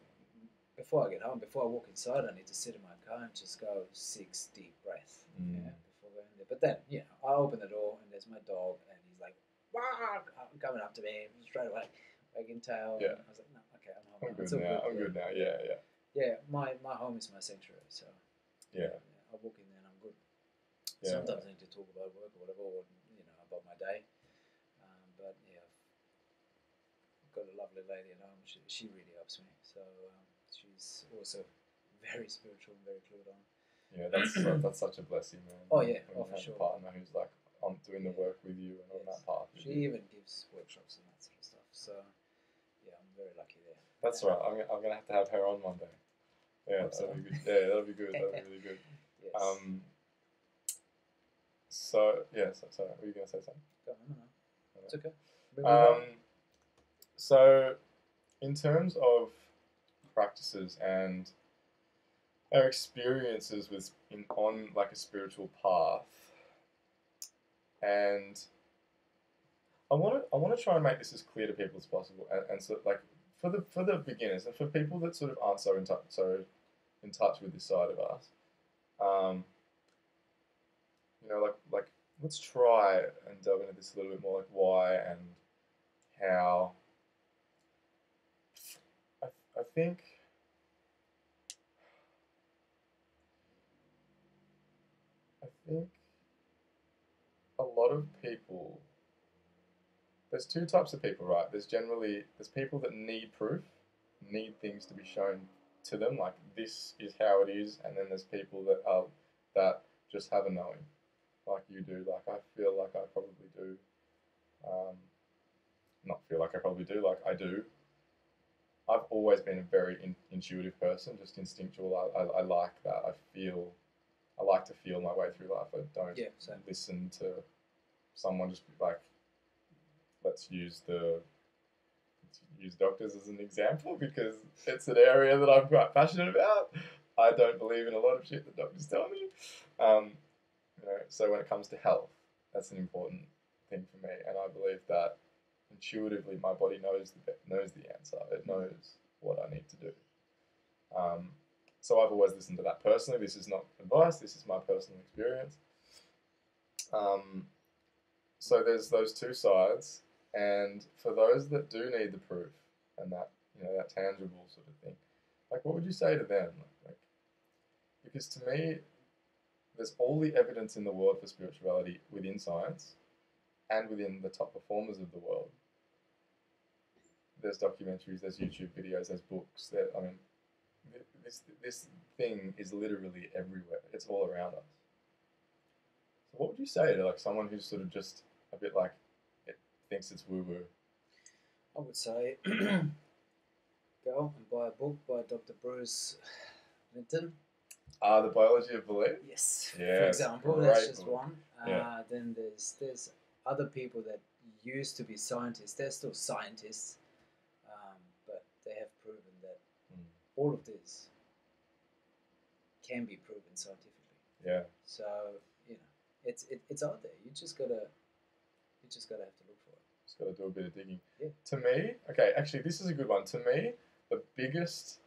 before I get home, before I walk inside, I need to sit in my car and just go six deep breaths. Mm. Yeah, before going there. But then, you know, I open the door and there's my dog, and "Wow!" coming up to me straight away, wagging tail. Yeah. And I was like, "No, okay, I'm home. I'm now. good now. I'm good now. Yeah, yeah, Yeah, my my home is my sanctuary, so yeah. I walk in there and I'm good. Yeah. Sometimes I need to talk about work or whatever, or you know, about my day. Um, but yeah, I've got a lovely lady at home. She, she really helps me. So um, she's also very spiritual and very clued on. Yeah, that's that's such a blessing, man. Oh, yeah. Oh, for sure. a partner who's like on doing the work with you and on that path. She you. even gives workshops and that sort of stuff. So yeah, I'm very lucky there. That's right. I'm, I'm gonna have to have her on one day. Yeah, that'll be good. Yeah, that'll be good. That'll be really good. Yes. Um. So yeah, so, sorry, were you gonna say something? Go on, no. It's okay. Um, so, in terms of practices and our experiences with in on like a spiritual path, and I want to I want to try and make this as clear to people as possible, and, and so like for the for the beginners and for people that sort of aren't so in touch so in touch with this side of us, um, you know, like like let's try and delve into this a little bit more, like why and how. I, I think I think a lot of people there's two types of people, right? There's generally there's people that need proof, need things to be shown to them, like this is how it is, and then there's people that are that just have a knowing, like you do. Like I feel like I probably do. Um, not feel like I probably do, like I do. I've always been a very in, intuitive person, just instinctual. I, I, I like that. I feel, I like to feel my way through life. I don't Yeah, listen to someone just be like, let's use the, let's use doctors as an example because it's an area that I'm quite passionate about. I don't believe in a lot of shit that doctors tell me. Um, you know, so when it comes to health, that's an important thing for me, and I believe that intuitively my body knows the knows the answer. It knows what I need to do. Um, so I've always listened to that personally. This is not advice. This is my personal experience. Um, so there's those two sides, and for those that do need the proof and that you know that tangible sort of thing, like what would you say to them? Like, because to me, there's all the evidence in the world for spirituality within science and within the top performers of the world. There's documentaries, there's YouTube videos, there's books. That I mean, this this thing is literally everywhere. It's all around us. So, what would you say to like someone who's sort of just a bit like it thinks it's woo woo? I would say go and buy a book by Dr. Bruce Lipton. Ah, the biology of belief. Yes. Yeah, For example, that's just book. one. Uh, Yeah. Then there's there's other people that used to be scientists. They're still scientists, um, but they have proven that Mm. All of this can be proven scientifically. Yeah, So you know, it's it, it's out there. You just gotta you just gotta have to look for it. just got to do a bit of digging. Yeah. To me, okay, actually, this is a good one. To me, the biggest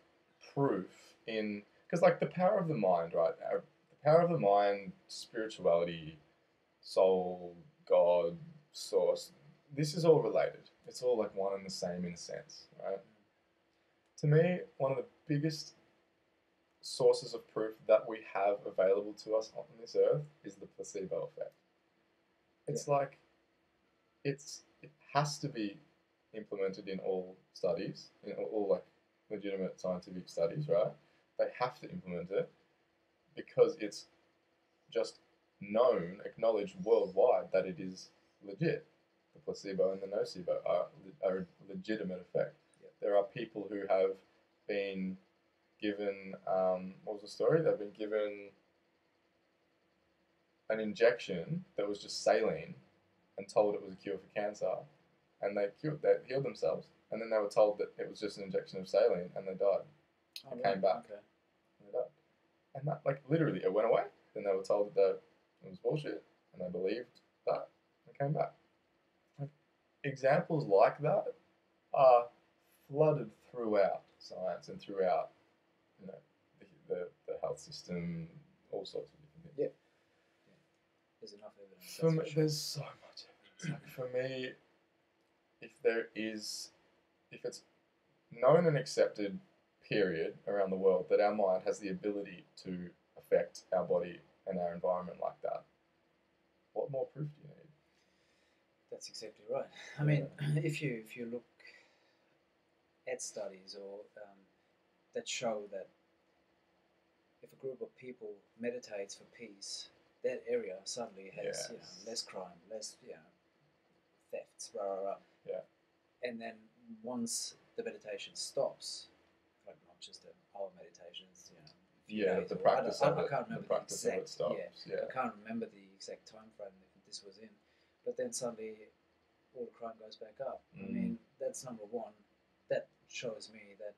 proof in because like the power of the mind, right? Our, the power of the mind, spirituality, soul, God, source. This is all related. It's all like one and the same in a sense, right? Mm. To me, one of the biggest sources of proof that we have available to us on this earth is the placebo effect. It's like it's it has to be implemented in all studies, in all, all like legitimate scientific studies, right? They have to implement it because it's just known, acknowledged worldwide that it is legit. The placebo and the nocebo are, are a legitimate effect. Yep. There are people who have been given, um, what was the story? They've been given an injection that was just saline and told it was a cure for cancer, and they cured, they healed themselves. And then they were told that it was just an injection of saline, and they died. Oh, came back. Okay. And died. And that, like, literally, it went away. Then they were told that it was bullshit, and they believed that, and came back. Like, examples like that are flooded throughout science and throughout, you know, the, the, the health system, all sorts of different things. Yeah, There's enough evidence. For me, sure. there's so much evidence. For me, if there is, if it's known and accepted, period, around the world that our mind has the ability to affect our body and our environment like that, what more proof do you need? That's exactly right. I mean, if you if you look at studies or um, that show that if a group of people meditates for peace, that area suddenly has you know, less crime, less you know, thefts, rah, rah, rah. Yeah. And then once the meditation stops, like not just the hour meditations, you know, Yeah, the or- I practice of I, it. I can't The remember practice the it exact, stops. yeah, Yeah. I can't remember the exact time frame that this was in, but then suddenly all the crime goes back up. I Mm. mean, that's number one. Shows me that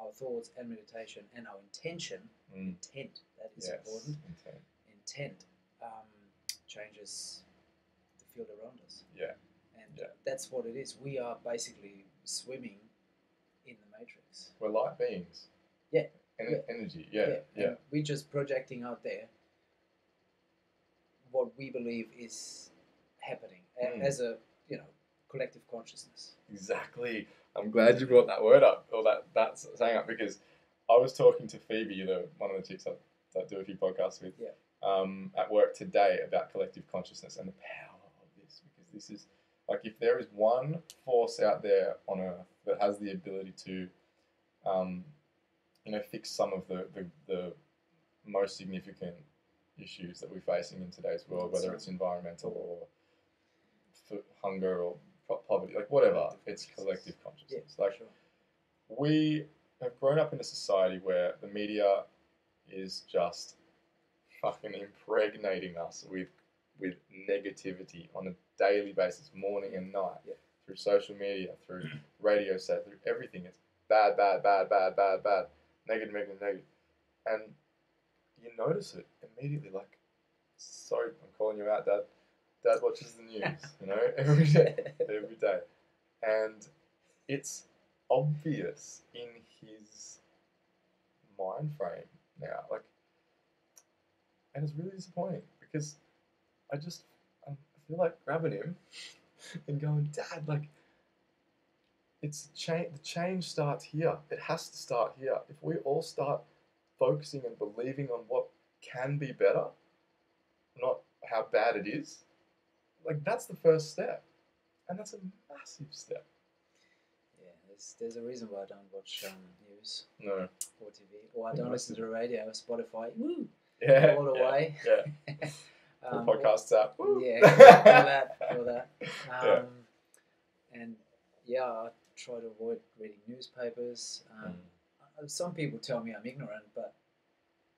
our thoughts and meditation and our intention, Mm. intent, that is Yes. important. Intent. Intent um, changes the field around us. Yeah. And Yeah. that's what it is. We are basically swimming in the matrix. We're light beings. Yeah. En- Yeah. Energy. Yeah. Yeah. And we're just projecting out there what we believe is happening Mm. as a you know collective consciousness. Exactly. I'm glad you brought that word up or that that saying up because I was talking to Phoebe, the one of the chicks that, that I do a few podcasts with, Yeah. um, at work today about collective consciousness and the power of this because this is like if there is one force out there on earth that has the ability to, um, you know, fix some of the, the, the most significant issues that we're facing in today's world, whether it's environmental or hunger or poverty, like whatever. Collective It's consciousness. collective Yeah, consciousness. Like sure. we have grown up in a society where the media is just fucking impregnating us with with negativity on a daily basis, morning and night, Yeah. through social media, through mm. radio set, through everything. It's bad, bad, bad, bad, bad, bad, negative, negative, negative, and you notice it immediately. Like, sorry, I'm calling you out, Dad. Dad watches the news, you know, every day, every day, and it's obvious in his mind frame now. Like, and it's really disappointing because I just um, I feel like grabbing him and going, Dad, like, it's change. The change starts here. It has to start here. If we all start focusing and believing on what can be better, not how bad it is, like that's the first step, and that's a massive step. Yeah, there's, there's a reason why I don't watch um, news No. or TV, or I don't listen to the radio, or Spotify, woo, Yeah. all the yeah, way. Yeah. um, podcasts app. Woo. Yeah, all that, all that. Um, Yeah. And yeah, I try to avoid reading newspapers. Um, Mm. Some people tell me I'm ignorant, but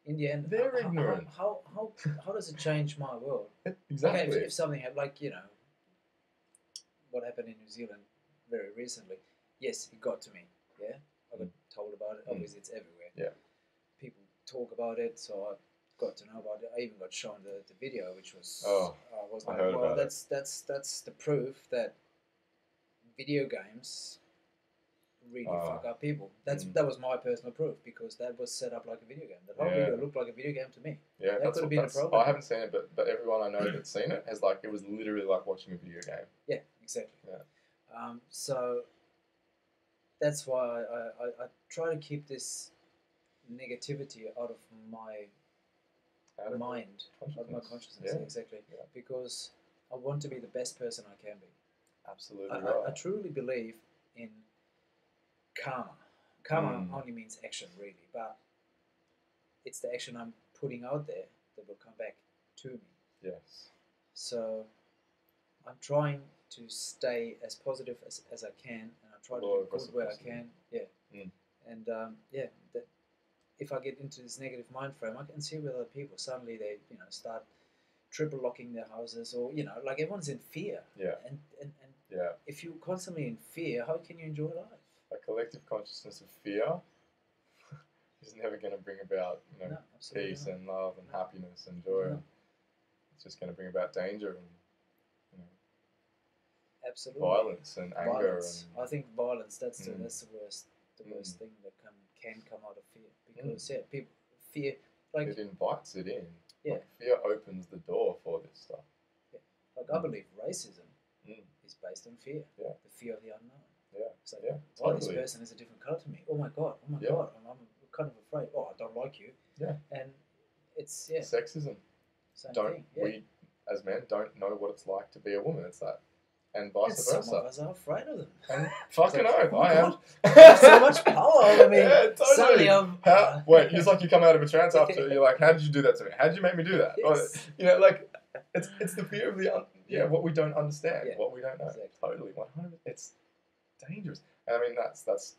in the end, They're how- how- ignorant. How, how, how, does it change my world? Exactly. Okay, if, if something happened, like, you know, what happened in New Zealand very recently, yes, it got to me. Yeah, I got told about it. Mm. Obviously, it's everywhere. Yeah. People talk about it, so I got to know about it. I even got shown the, the video, which was Oh, I was I like, heard well, about it. that's that's that's the proof that video games really Ah. fuck up people. That's Mm. that was my personal proof because that was set up like a video game. That whole Yeah. video looked like a video game to me. Yeah, That that's could've what been a problem. I haven't seen it, but but everyone I know that's seen it has like it was literally like watching a video game. Yeah, exactly. Yeah. Um, so that's why I, I, I try to keep this negativity out of my Out of mind, out of my consciousness. consciousness. Yeah. Exactly. Yeah. Because I want to be the best person I can be. Absolutely I, right. I, I truly believe in karma. Karma Mm. only means action, really, but it's the action I'm putting out there that will come back to me. yes. So I'm trying to stay as positive as, as I can, and I try to do good where I can. Yeah. Mm. And um, yeah, that if I get into this negative mind frame, I can see with other people suddenly they you know start triple locking their houses, or you know, like everyone's in fear. Yeah. And and, and Yeah. if you're constantly in fear, how can you enjoy life? A collective consciousness of fear is never going to bring about you know No, peace not. and love and happiness and joy. No. It's just going to bring about danger and you know, absolutely violence and anger violence. I think violence. That's the Mm. that's the worst the worst Mm. thing that can can come out of fear because yeah, people fear like it invites it in. Yeah. Like, fear opens the door for this stuff. like I Mm. believe racism Mm. is based on fear. Yeah. The fear of the unknown. Yeah. Like, Yeah. oh, this person is a different color to me. Oh my god. Oh my Yeah. god. I'm, I'm kind of afraid. Oh, I don't like you. Yeah. And it's yeah, Sexism. same Don't thing. Yeah. we as men don't know what it's like to be a woman? It's that, and and vice some versa. of us are afraid of them. And fucking like, oh I am. So much power over me. Yeah, totally. Suddenly I'm How, wait, it's like you come out of a trance after you're like, how did you do that to me? How did you make me do that? Or, you know, like it's it's the fear of the un- yeah, Yeah. what we don't understand, Yeah. what we don't know. Exactly. Totally, one hundred. It's dangerous. And I mean, that's that's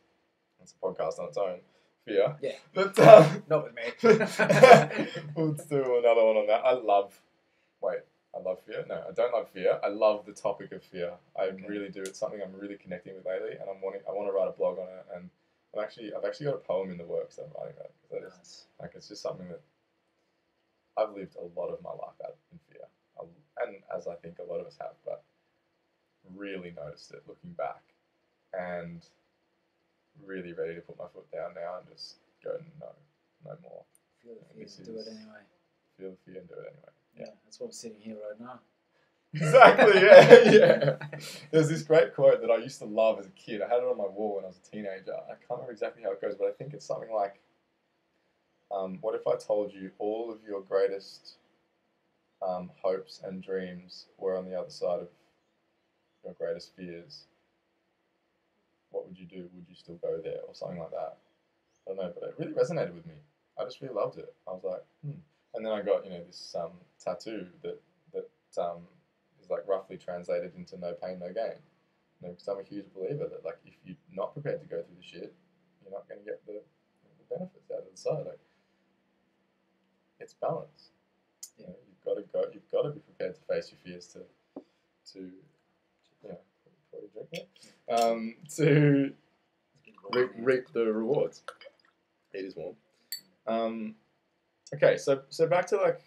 that's a podcast on its own. Fear. Yeah. But um, Not with me. we'll do another one on that. I love. Wait, I love fear. No, I don't love fear. I love the topic of fear. I Okay. really do. It's something I'm really connecting with lately, and I'm wanting. I want to write a blog on it, and I'm actually. I've actually got a poem in the works. I'm writing that. 'cause that is Nice. like it's just something that I've lived a lot of my life out in fear, Um, and as I think a lot of us have, but really noticed it looking back, and really ready to put my foot down now and just go no, no more. Feel the fear and do it anyway. Feel the fear and do it anyway. Yeah. that's why I'm sitting here right now. Exactly. Yeah. Yeah. There's this great quote that I used to love as a kid. I had it on my wall when I was a teenager. I can't remember exactly how it goes, but I think it's something like, um, "What if I told you all of your greatest um, hopes and dreams were on the other side of your greatest fears? What would you do? Would you still go there, or something like that?" I don't know, but it really resonated with me. I just really loved it. I was like, hmm. And then I got you know this um, tattoo that that um, is like roughly translated into no pain, no gain. You know, because I'm a huge believer that like if you're not prepared to go through the shit, you're not going to get the, the benefits out of the side. Like it's balance. You know, you've got to go. You've got to be prepared to face your fears to to pour drink there. Um, to reap, reap the rewards. It is warm. Um, okay, so so back to like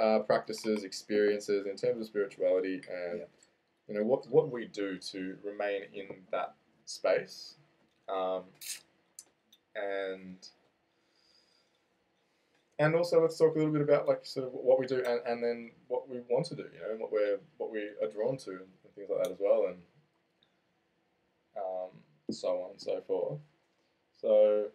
uh, practices, experiences in terms of spirituality, and Yeah. you know what what we do to remain in that space, um, and and also let's talk a little bit about like sort of what we do and, and then what we want to do, you know, and what we're what we are drawn to and, and things like that as well, and um, so on and so forth. So,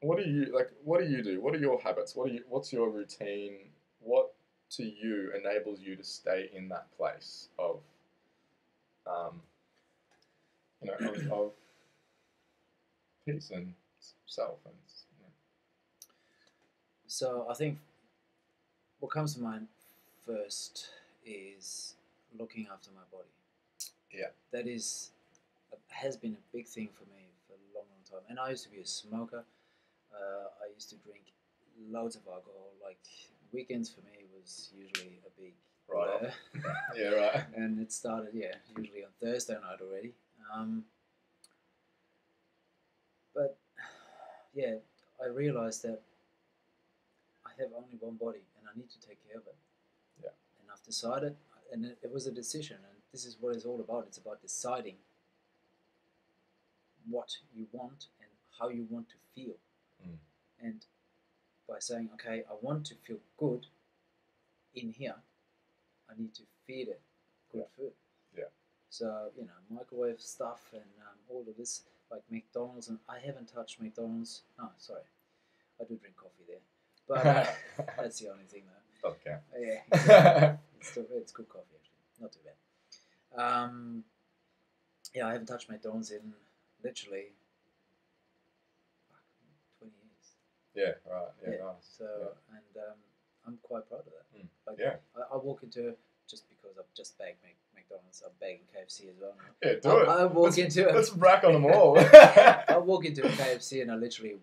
what do you like? What do you do? What are your habits? What are you? What's your routine? What to you enables you to stay in that place of, um, you know, of, of peace and self and So I think what comes to mind first is looking after my body. Yeah. That is has been a big thing for me for a long, long time. And I used to be a smoker. Uh, I used to drink loads of alcohol. Like weekends for me was usually a big Right yeah, right. and it started yeah usually on Thursday night already. Um, but yeah, I realized that I have only one body and I need to take care of it. Yeah. And I've decided, and it, it was a decision, and this is what it's all about. It's about deciding what you want and how you want to feel. Mm. And by saying, okay, I want to feel good in here, I need to feed it good food. Yeah. So, you know, microwave stuff and um, all of this, like McDonald's, and I haven't touched McDonald's. Oh, sorry. I do drink coffee there. But uh, that's the only thing, though. Doesn't count. Yeah, exactly. it's, still, it's good coffee, actually. Not too bad. Um, yeah, I haven't touched McDonald's in literally 20 years. yeah, right. Yeah, Yeah, nice. So, and um, I'm quite proud of that. Mm, Like, yeah. I, I walk into just because I've just bagged Mc, McDonald's, I'm bagging KFC as well now. Yeah, do it. I, I walk let's, into it. Let's rack on them all. I walk into a KFC and I literally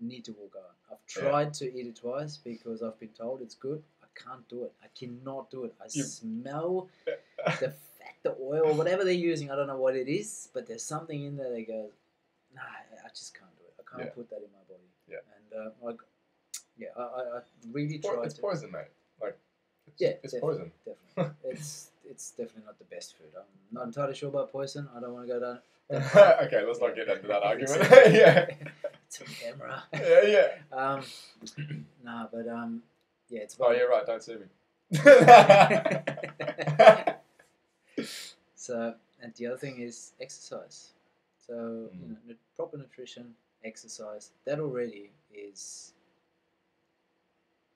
need to walk out. I've Yeah. tried to eat it twice because I've been told it's good. Can't do it. I cannot do it. I You- smell the fat, the oil, whatever they're using. I don't know what it is, but there's something in there that goes, nah, I just can't do it. I can't Yeah. put that in my body. Yeah. And uh, like, yeah, I, I, really Po- tried it's to. poison, mate. Like, it's, Yeah, it's definitely, poison. Definitely, it's it's definitely not the best food. I'm not entirely sure about poison. I don't want to go down. okay, let's not get into that argument. yeah, It's on camera. yeah, yeah. Um, nah, but um, yeah, it's Oh, you're right. Don't sue me. So, and the other thing is exercise. So, you Mm. know, proper nutrition, exercise, that already is,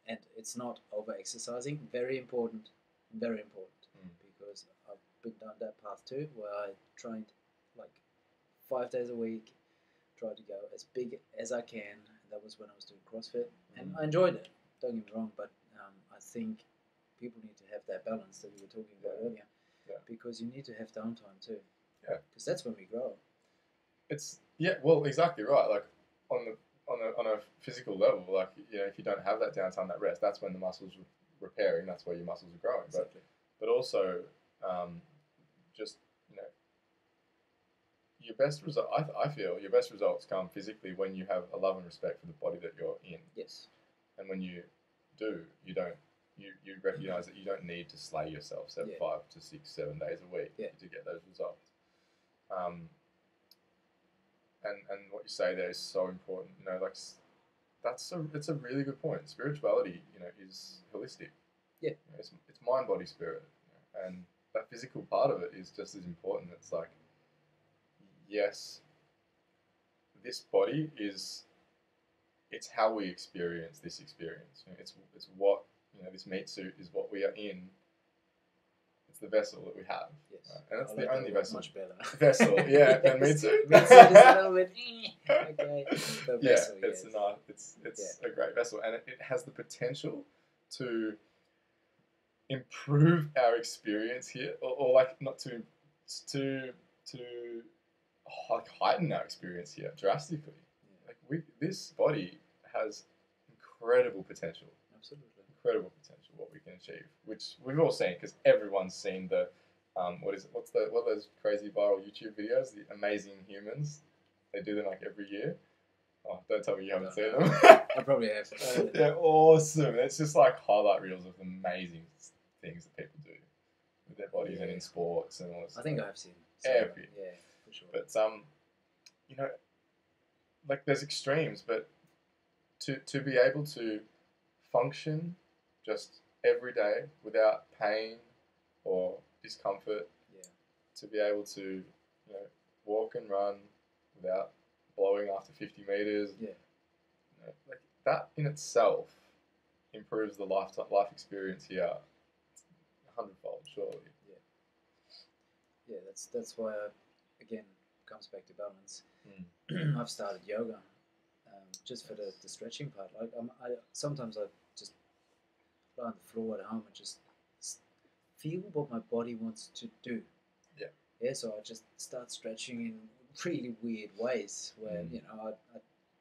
and it's not over exercising, very important, very important. Mm. Because I've been down that path too, where I trained like five days a week, tried to go as big as I can. That was when I was doing CrossFit, and Mm. I enjoyed it. Don't get me wrong, but um, I think people need to have that balance that we were talking about Yeah. earlier. Yeah. Because you need to have downtime too. Yeah. Because that's when we grow. it's yeah, well, exactly right. Like on the on a on a physical level, like you know, if you don't have that downtime, that rest, that's when the muscles are repairing. That's where your muscles are growing. But but also um, just you know your best result I, I feel your best results come physically when you have a love and respect for the body that you're in Yes. And when you do you don't you, you recognize that you don't need to slay yourself seven, Yeah. five to six seven days a week Yeah. to get those results um, and and what you say there is so important you know like that's a it's a really good point spirituality you know is holistic Yeah. You know, it's, it's mind body spirit you know, and that physical part of it is just as important it's like yes this body is it's how we experience this experience you know, it's it's what you know this meat suit is what we are in it's the vessel that we have Yes. Right, and that's I the like only vessel. Much better. Vessel, yeah, than meat suit. meat suit is a little bit. eh, okay. The yeah, vessel, it's yes. a nice, it's it's a great vessel, and it, it has the potential to improve our experience here, or, or like not to to to like heighten our experience here drastically. Yeah, we, this body has incredible potential, absolutely. incredible potential what we can achieve, which we've all seen because everyone's seen the um, what is it? What's the what are those crazy viral YouTube videos? The Amazing Humans. They do them like every year. Oh, don't tell me you haven't seen them. I probably have. They're awesome. It's just like highlight reels of amazing things that people do with their bodies and in sports and all this. I think. I've seen. some of them, Epic. Yeah, for sure. But um, you know, like there's extremes, but to to be able to function just every day without pain or discomfort, yeah, to be able to you know walk and run without blowing after 50 meters, yeah, you know, like that in itself improves the life life experience here a hundredfold, surely. yeah. That's that's why I, again comes back to balance. Mm. I've started yoga, um, just for the, the stretching part. Like um, I sometimes I just lie on the floor at home and just feel what my body wants to do. Yeah. Yeah. So I just start stretching in really weird ways where Mm. you know I, I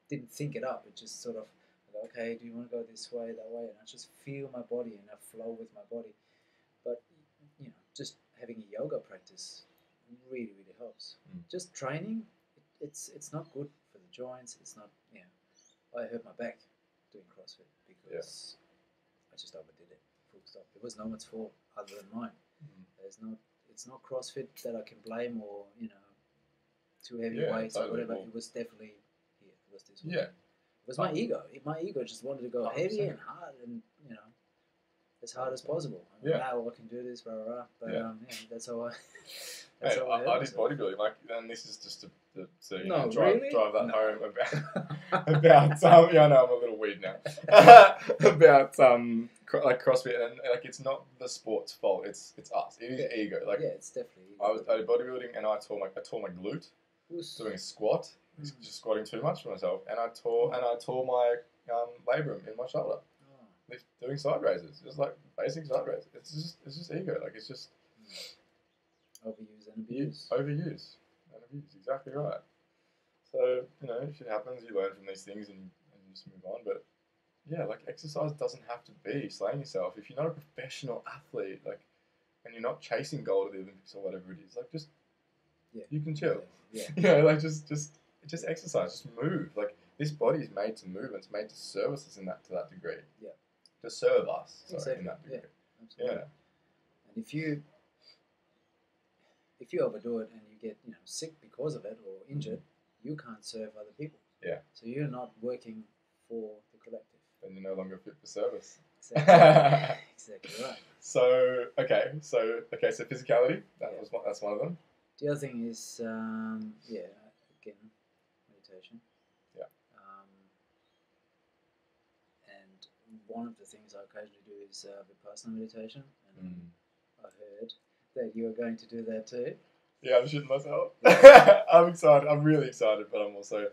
didn't think it up. It just sort of like, okay, do you want to go this way, that way, and I just feel my body and I flow with my body. But you know, just having a yoga practice really really helps. Mm. Just training, it, it's it's not good for the joints. It's not yeah. I hurt my back doing CrossFit because I just overdid it. Full stop. It was no one's fault other than mine. Mm. There's not. It's not CrossFit that I can blame or you know too heavy Yeah, weights or whatever. Well- It was definitely here. It was this one. Yeah. It was my ego. My ego just wanted to go heavy 100%. and hard and you know as hard as possible. Yeah. Now I can do this, blah blah. blah. But Yeah. um, yeah, that's how I. Hey, I, hurt I did bodybuilding, like, and this is just to, to, to you No, know, drive, really? drive that No. home about about um, yeah, I know I'm a little weird now about um cro- like CrossFit and like it's not the sport's fault. It's it's us. It is Yeah. ego. Like yeah, it's definitely. I was I did bodybuilding and I tore my I tore my glute was, doing a squat, Mm. just squatting too much for myself, and I tore and I tore my um, labrum in my shoulder. oh, doing side raises, just like basic side raises. It's just it's just ego. Like it's just overuse and Use, abuse. overuse and abuse. Exactly right. So you know, if shit happens. You learn from these things and, and you just move on. But yeah, like exercise doesn't have to be slaying yourself. If you're not a professional athlete, like, and you're not chasing gold at the Olympics or whatever it is, like just Yeah. you can chill. Yeah. you know, like just just just exercise, just move. Like this body is made to move. and It's made to service us in that to that degree. Yeah. To serve us, sorry, Exactly, in that yeah. degree. Absolutely. Yeah. And if you if you overdo it and you get you know sick because of it or injured, you can't serve other people. Yeah. So you're not working for the collective. Then you're no longer fit for service. Exactly. exactly right. So okay, so okay, so physicality. That Yeah. was one. That's one of them. The other thing is, um, yeah, again, meditation. Yeah. Um, and one of the things I occasionally do is uh, vipassana meditation, and Mm. I heard that you are going to do that too. Yeah, I'm shitting myself. I'm excited. I'm really excited, but I'm also.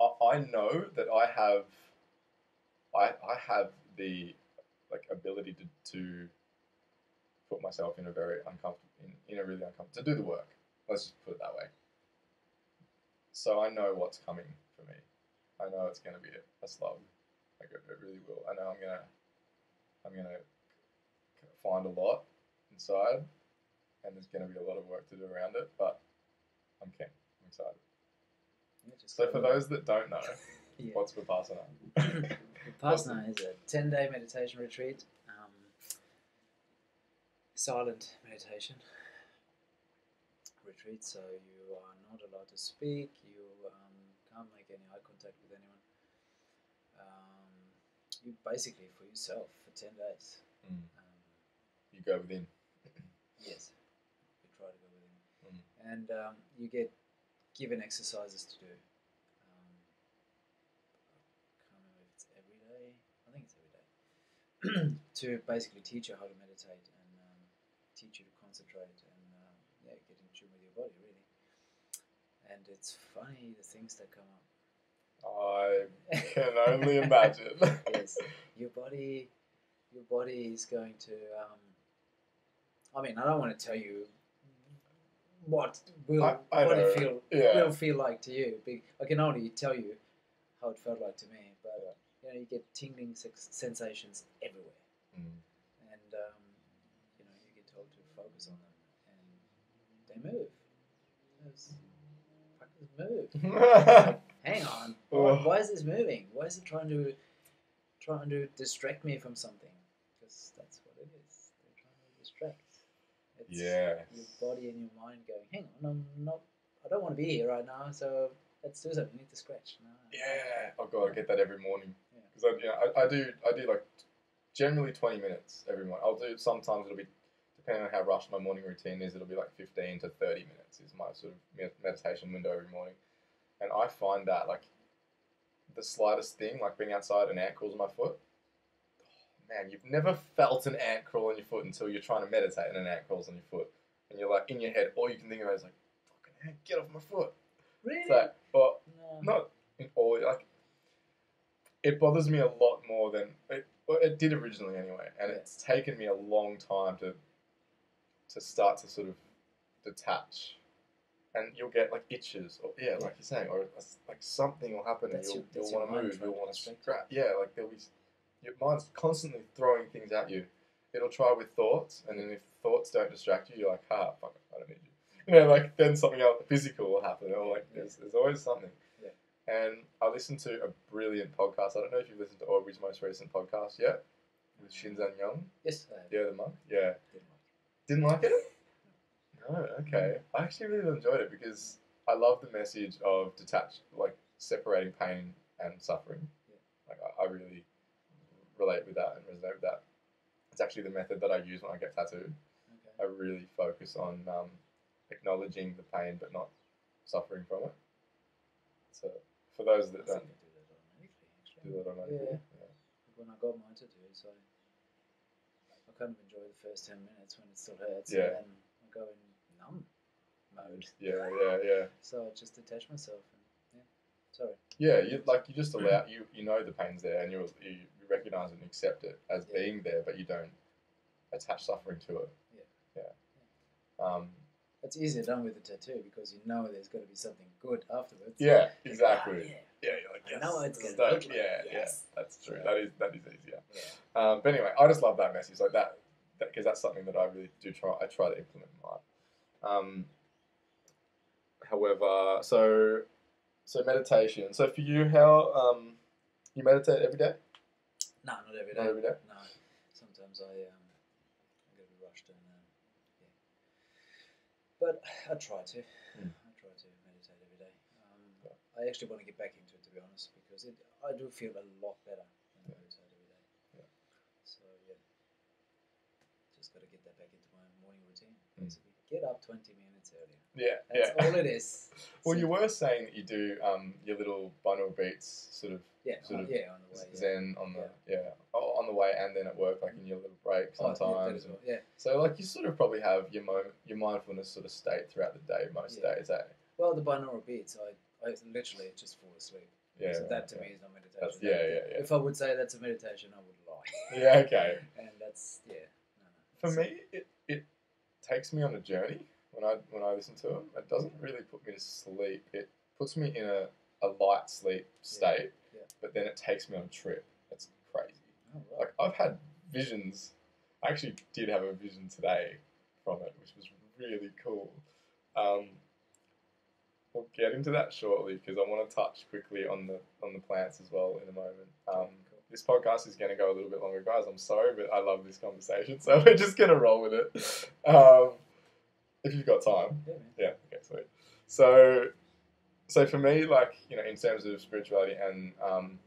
I, I know that I have. I I have the like ability to to put myself in a very uncomfortable in, in a really uncomfortable to do the work. Let's just put it that way. So I know what's coming for me. I know it's going to be a, a slug. Like it, it really will. I know I'm gonna I'm gonna find a lot inside and there's going to be a lot of work to do around it, but I'm keen. I'm excited. Yeah, So for those that don't know, Yeah. what's Vipassana? Vipassana is a 10 day meditation retreat, um, silent meditation retreat. So you are not allowed to speak, you um, can't make any eye contact with anyone. Um, you basically for yourself for 10 days. Mm. Um, You go within. yes, we try to go within. Mm. And um, you get given exercises to do. Um, can't remember if it's every day. I think it's every day. to basically teach you how to meditate and um, teach you to concentrate and um, yeah, get in tune with your body really. And it's funny the things that come up. I can only imagine. yes, your body, your body is going to. Um, I mean, I don't want to tell you what will I- I what it feel yeah. will feel like to you. I can only tell you how it felt like to me. But you know, you get tingling sensations everywhere, Mm. and um, you know, you get told to focus on them, and they move. Those fuckers move. Hang on. Why, why is this moving? Why is it trying to trying to distract me from something? Because that's what it is. They're trying to distract. Yes. your body and your mind going, hang on, I'm not I don't want to be here right now, so let's do something. We need to scratch. No. Yeah. Oh god, I get that every morning. Yeah. Because I, you know, I, I do, I do like generally 20 minutes every morning. I'll do sometimes it'll be depending on how rushed my morning routine is. It'll be like 15 to 30 minutes is my sort of meditation window every morning, and I find that like the slightest thing, like being outside and ant crawls on my foot. Man, you've never felt an ant crawl on your foot until you're trying to meditate and an ant crawls on your foot, and you're like in your head, all you can think about is like, "Fucking ant, get off my foot!" Really? It's like, well, no. not in all like it bothers me a lot more than it, well, it did originally anyway and Yeah. it's taken me a long time to to start to sort of detach and you'll get like itches or yeah, like you're saying or a- like something will happen That's and you'll, that's you'll want to move you'll want to distract you. scratch yeah like there'll be your mind's constantly throwing things at you it'll try with thoughts and then if thoughts don't distract you you're like ah, fuck it, I don't need you you know, like then something else physical will happen, or like there's, there's always something. Yeah. And I listened to a brilliant podcast. I don't know if you've listened to Aubrey's most recent podcast yet, with Shinzen Young. Yes. Yeah, the monk. Yeah, Didn't like it. didn't like it. No, okay. I actually really enjoyed it because I love the message of detach, like separating pain and suffering. Yeah. Like I, I really relate with that and resonate with that. It's actually the method that I use when I get tattooed. Okay. I really focus on um, acknowledging the pain but not suffering from it. So for those that I don't do that automatically, actually. do that automatically, yeah. When I got my tattoos, I, I kind of enjoy the first 10 minutes when it still hurts. Yeah. And then I go in numb mode. yeah, yeah, yeah. So I just detach myself. And, yeah. Sorry. Yeah, you like you just allow you you know the pain's there and you, you recognize it and accept it as Yeah. being there, but you don't attach suffering to it. Yeah. Yeah. Um, It's easier done with a tattoo because you know there's got to be something good afterwards. yeah, Like, ah, exactly. yeah. Yeah, you're like I yes. know it's this gonna look like yeah, yes. yeah, that's true. That is that is easier. Yeah. Um, but anyway, I just love that message like that because that's something that I really do try. I try to implement in life. Um, however, so so meditation. So for you, how um, you meditate every day? No, not every day. Not every day. No. Sometimes I um, I get a bit rushed and um, yeah. But I try to. Mm. I try to meditate every day. Um, I actually want to get back into it to be honest because it I do feel a lot better when I meditate every day. Yeah. So yeah, just got to get that back into my morning routine. Mm. Basically, get up twenty minutes earlier. Yeah, That's yeah. all it is. Well, you were saying that you do um, your little binaural beats, sort of yeah, sort on- of yeah, on the way. Yeah. zen on the yeah, oh, on the way, and then at work, like in your little break Oh, yeah, sometimes. well. Yeah. So like you sort of probably have your moment, your mindfulness sort of state throughout the day most Yeah. days, eh? Well, the binaural beats, I, I literally just fall asleep. Yeah. so right, that to yeah. me is not meditation. That's- That- yeah, yeah, yeah. If I would say that's a meditation, I would lie. Yeah. Okay. and that's yeah. No, no. For me, it takes me on a journey when I when I listen to them. It doesn't really put me to sleep. It puts me in a, a light sleep state, yeah. but then it takes me on a trip. It's crazy. Oh, right. Like I've had visions. I actually did have a vision today from it, which was really cool. Um, we'll get into that shortly because I want to touch quickly on the on the plants as well in a moment. Um. This podcast is going to go a little bit longer, guys. I'm sorry, but I love this conversation, so we're just going to roll with it. Um, if you've got time, Yeah, yeah. Okay. Sweet. So, so for me, like you know, in terms of spirituality and um,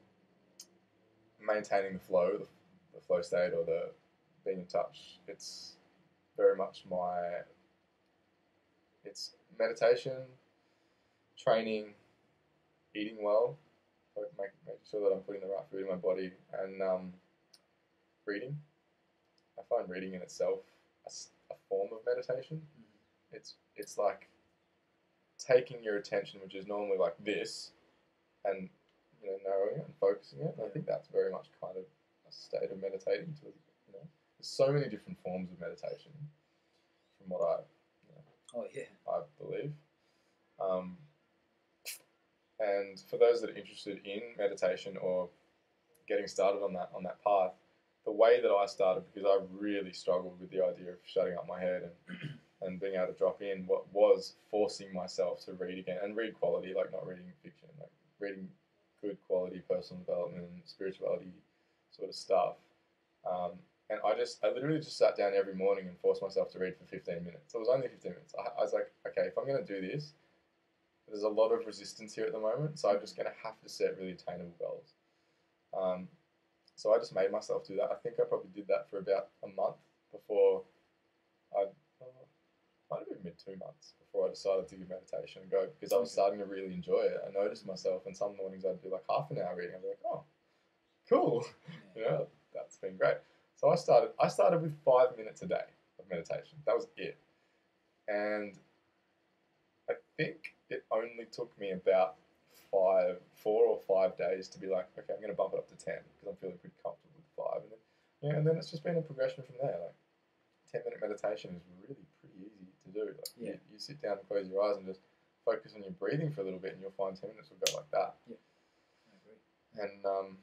maintaining the flow, the, the flow state, or the being in touch, it's very much my. It's meditation, training, eating well, make, making sure that I'm putting the right food in my body, and um, reading. I find reading in itself a form of meditation Mhm. it's it's like taking your attention, which is normally like this, and you know narrowing it and focusing it. And I think that's very much kind of a state of meditating. To you know, there's so many different forms of meditation, from what I Oh yeah. I believe. Um, and for those that are interested in meditation or getting started on that on that path, the way that I started because I really struggled with the idea of shutting up my head and and being able to drop in what was forcing myself to read again and read quality, like not reading fiction, like reading good quality personal development, spirituality sort of stuff. Um, and I just, I literally just sat down every morning and forced myself to read for 15 minutes. It was only 15 minutes. I, I was like, okay, if I'm going to do this, there's a lot of resistance here at the moment, so I'm just going to have to set really attainable goals. Um, so I just made myself do that. I think I probably did that for about a month before I, uh, might have been two months before I decided to give meditation and go because I was starting to really enjoy it. I noticed myself, and some mornings I'd do like half an hour reading. I'd be like, oh, cool, you know, that's been great. So I started. I started with five minutes a day of meditation. That was it, and I think it only took me about five, four or five days to be like, okay, I'm going to bump it up to ten because I'm feeling pretty comfortable with five, and then yeah, and then it's just been a progression from there. Like ten minute meditation is really pretty easy to do. Like you, Yeah. you sit down and close your eyes and just focus on your breathing for a little bit, and you'll find ten minutes will go like that. Yeah. I agree. And um,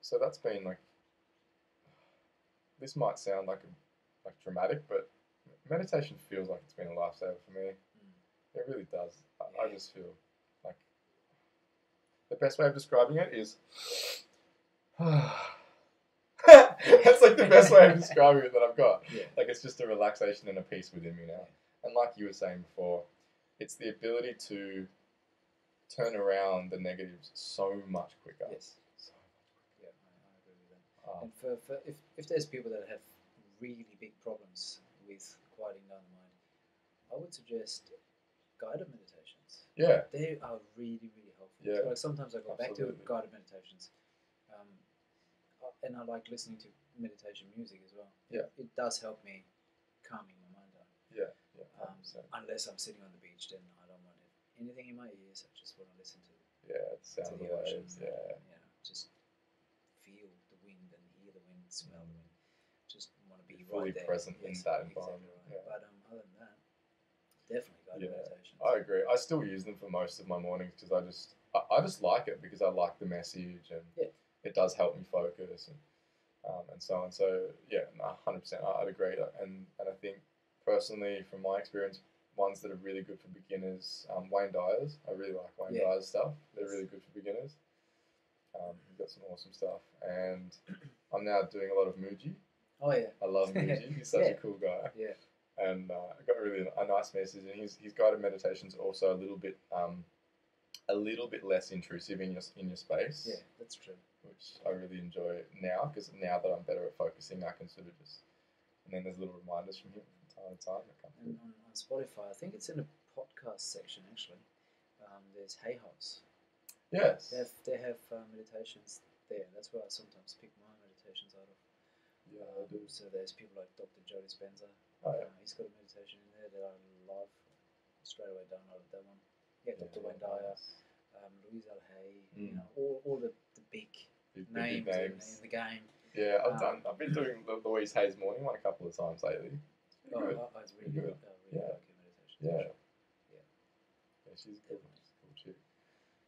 so that's been like. This might sound like a, like dramatic, but meditation feels like it's been a lifesaver for me. It really does. I, I just feel like the best way of describing it is. That's like the best way of describing it that I've got. Yeah. Like it's just a relaxation and a peace within me now. And like you were saying before, it's the ability to turn around the negatives so much quicker. Yes. So Yeah, I, I agree with that. Um, And for, for if, if there's people that have really big problems with quieting down the mind, I would suggest guided meditations. yeah, They are really, really helpful. Yeah. So, like sometimes I go back to guided meditations, um, uh, and I like listening to meditation music as well. Yeah. It does help me calming my mind down. yeah, yeah. Um, unless I'm sitting on the beach, then I don't want to anything in my ears. I just want to listen to, yeah, the to sound of the the ocean. waves. and, Yeah, you know, just feel the wind and hear the wind, smell the wind. Just want to be Fully right there. present in that exactly environment, right. yeah. But um, other than that, definitely guided Yeah, meditations. I agree. I still use them for most of my mornings because I just I, I just like it because I like the message and Yeah. it does help me focus and um, and so on. So yeah, hundred percent. I'd agree. And and I think personally, from my experience, ones that are really good for beginners, um, Wayne Dyer's. I really like Wayne Yeah. Dyer's stuff. They're Yes. really good for beginners. Um, he's got some awesome stuff, and I'm now doing a lot of Mooji. Oh yeah, I love Mooji. He's such Yeah. a cool guy yeah, and uh, I got a really a nice message. And his his guided meditations also a little bit um, a little bit less intrusive in your in your space, yeah. That's true. which I really enjoy now because now that I'm better at focusing, I can sort of just and then there's little reminders from him from time to time that come And on, on Spotify, I think it's in the podcast section actually. Um, there's Hay House. Yes, They have they have uh, meditations there. That's where I sometimes pick my meditations out of. yeah, I do. So there's people like Dr. Joe Dispenza. Oh, yeah. He's got a meditation in there that I love. Straight away downloaded that one. Yeah, Dr. Yeah, Wayne Dyer, um, Louise L. Hay, Mm. you know, all, all the, the big big, names, big in- names. In, the game. Yeah, I've Um, done. I've been doing the Louise Hay's morning one a couple of times lately. Oh, good. I, I really good. good. I really Yeah. like your meditations. Yeah. Yeah. Yeah, she's cool. She's cool chick.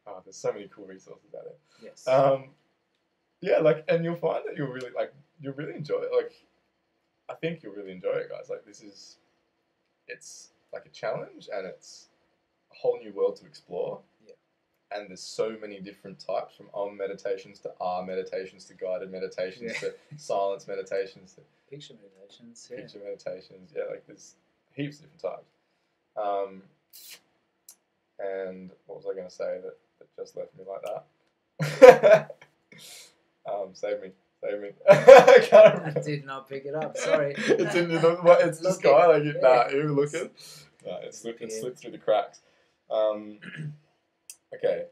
Oh, there's so many cool resources out there. Yes. Um, yeah, like, and you'll find that you'll really like you'll really enjoy it. Like, I think you'll really enjoy it, guys. Like, this is, it's like a challenge, and it's a whole new world to explore. Yeah. And there's so many different types, from Om meditations to R meditations to guided meditations Yeah. to silence meditations to Picture meditations. Yeah. picture meditations. Yeah, like there's heaps of different types. Um, and what was I going to say that, that just left me like that? um, save me, I can't I did not pick it up. Sorry. it's in the, what, it's this Looking. guy like it, nah, you looking. Nah, it slipped, it slipped through the cracks. Um, okay,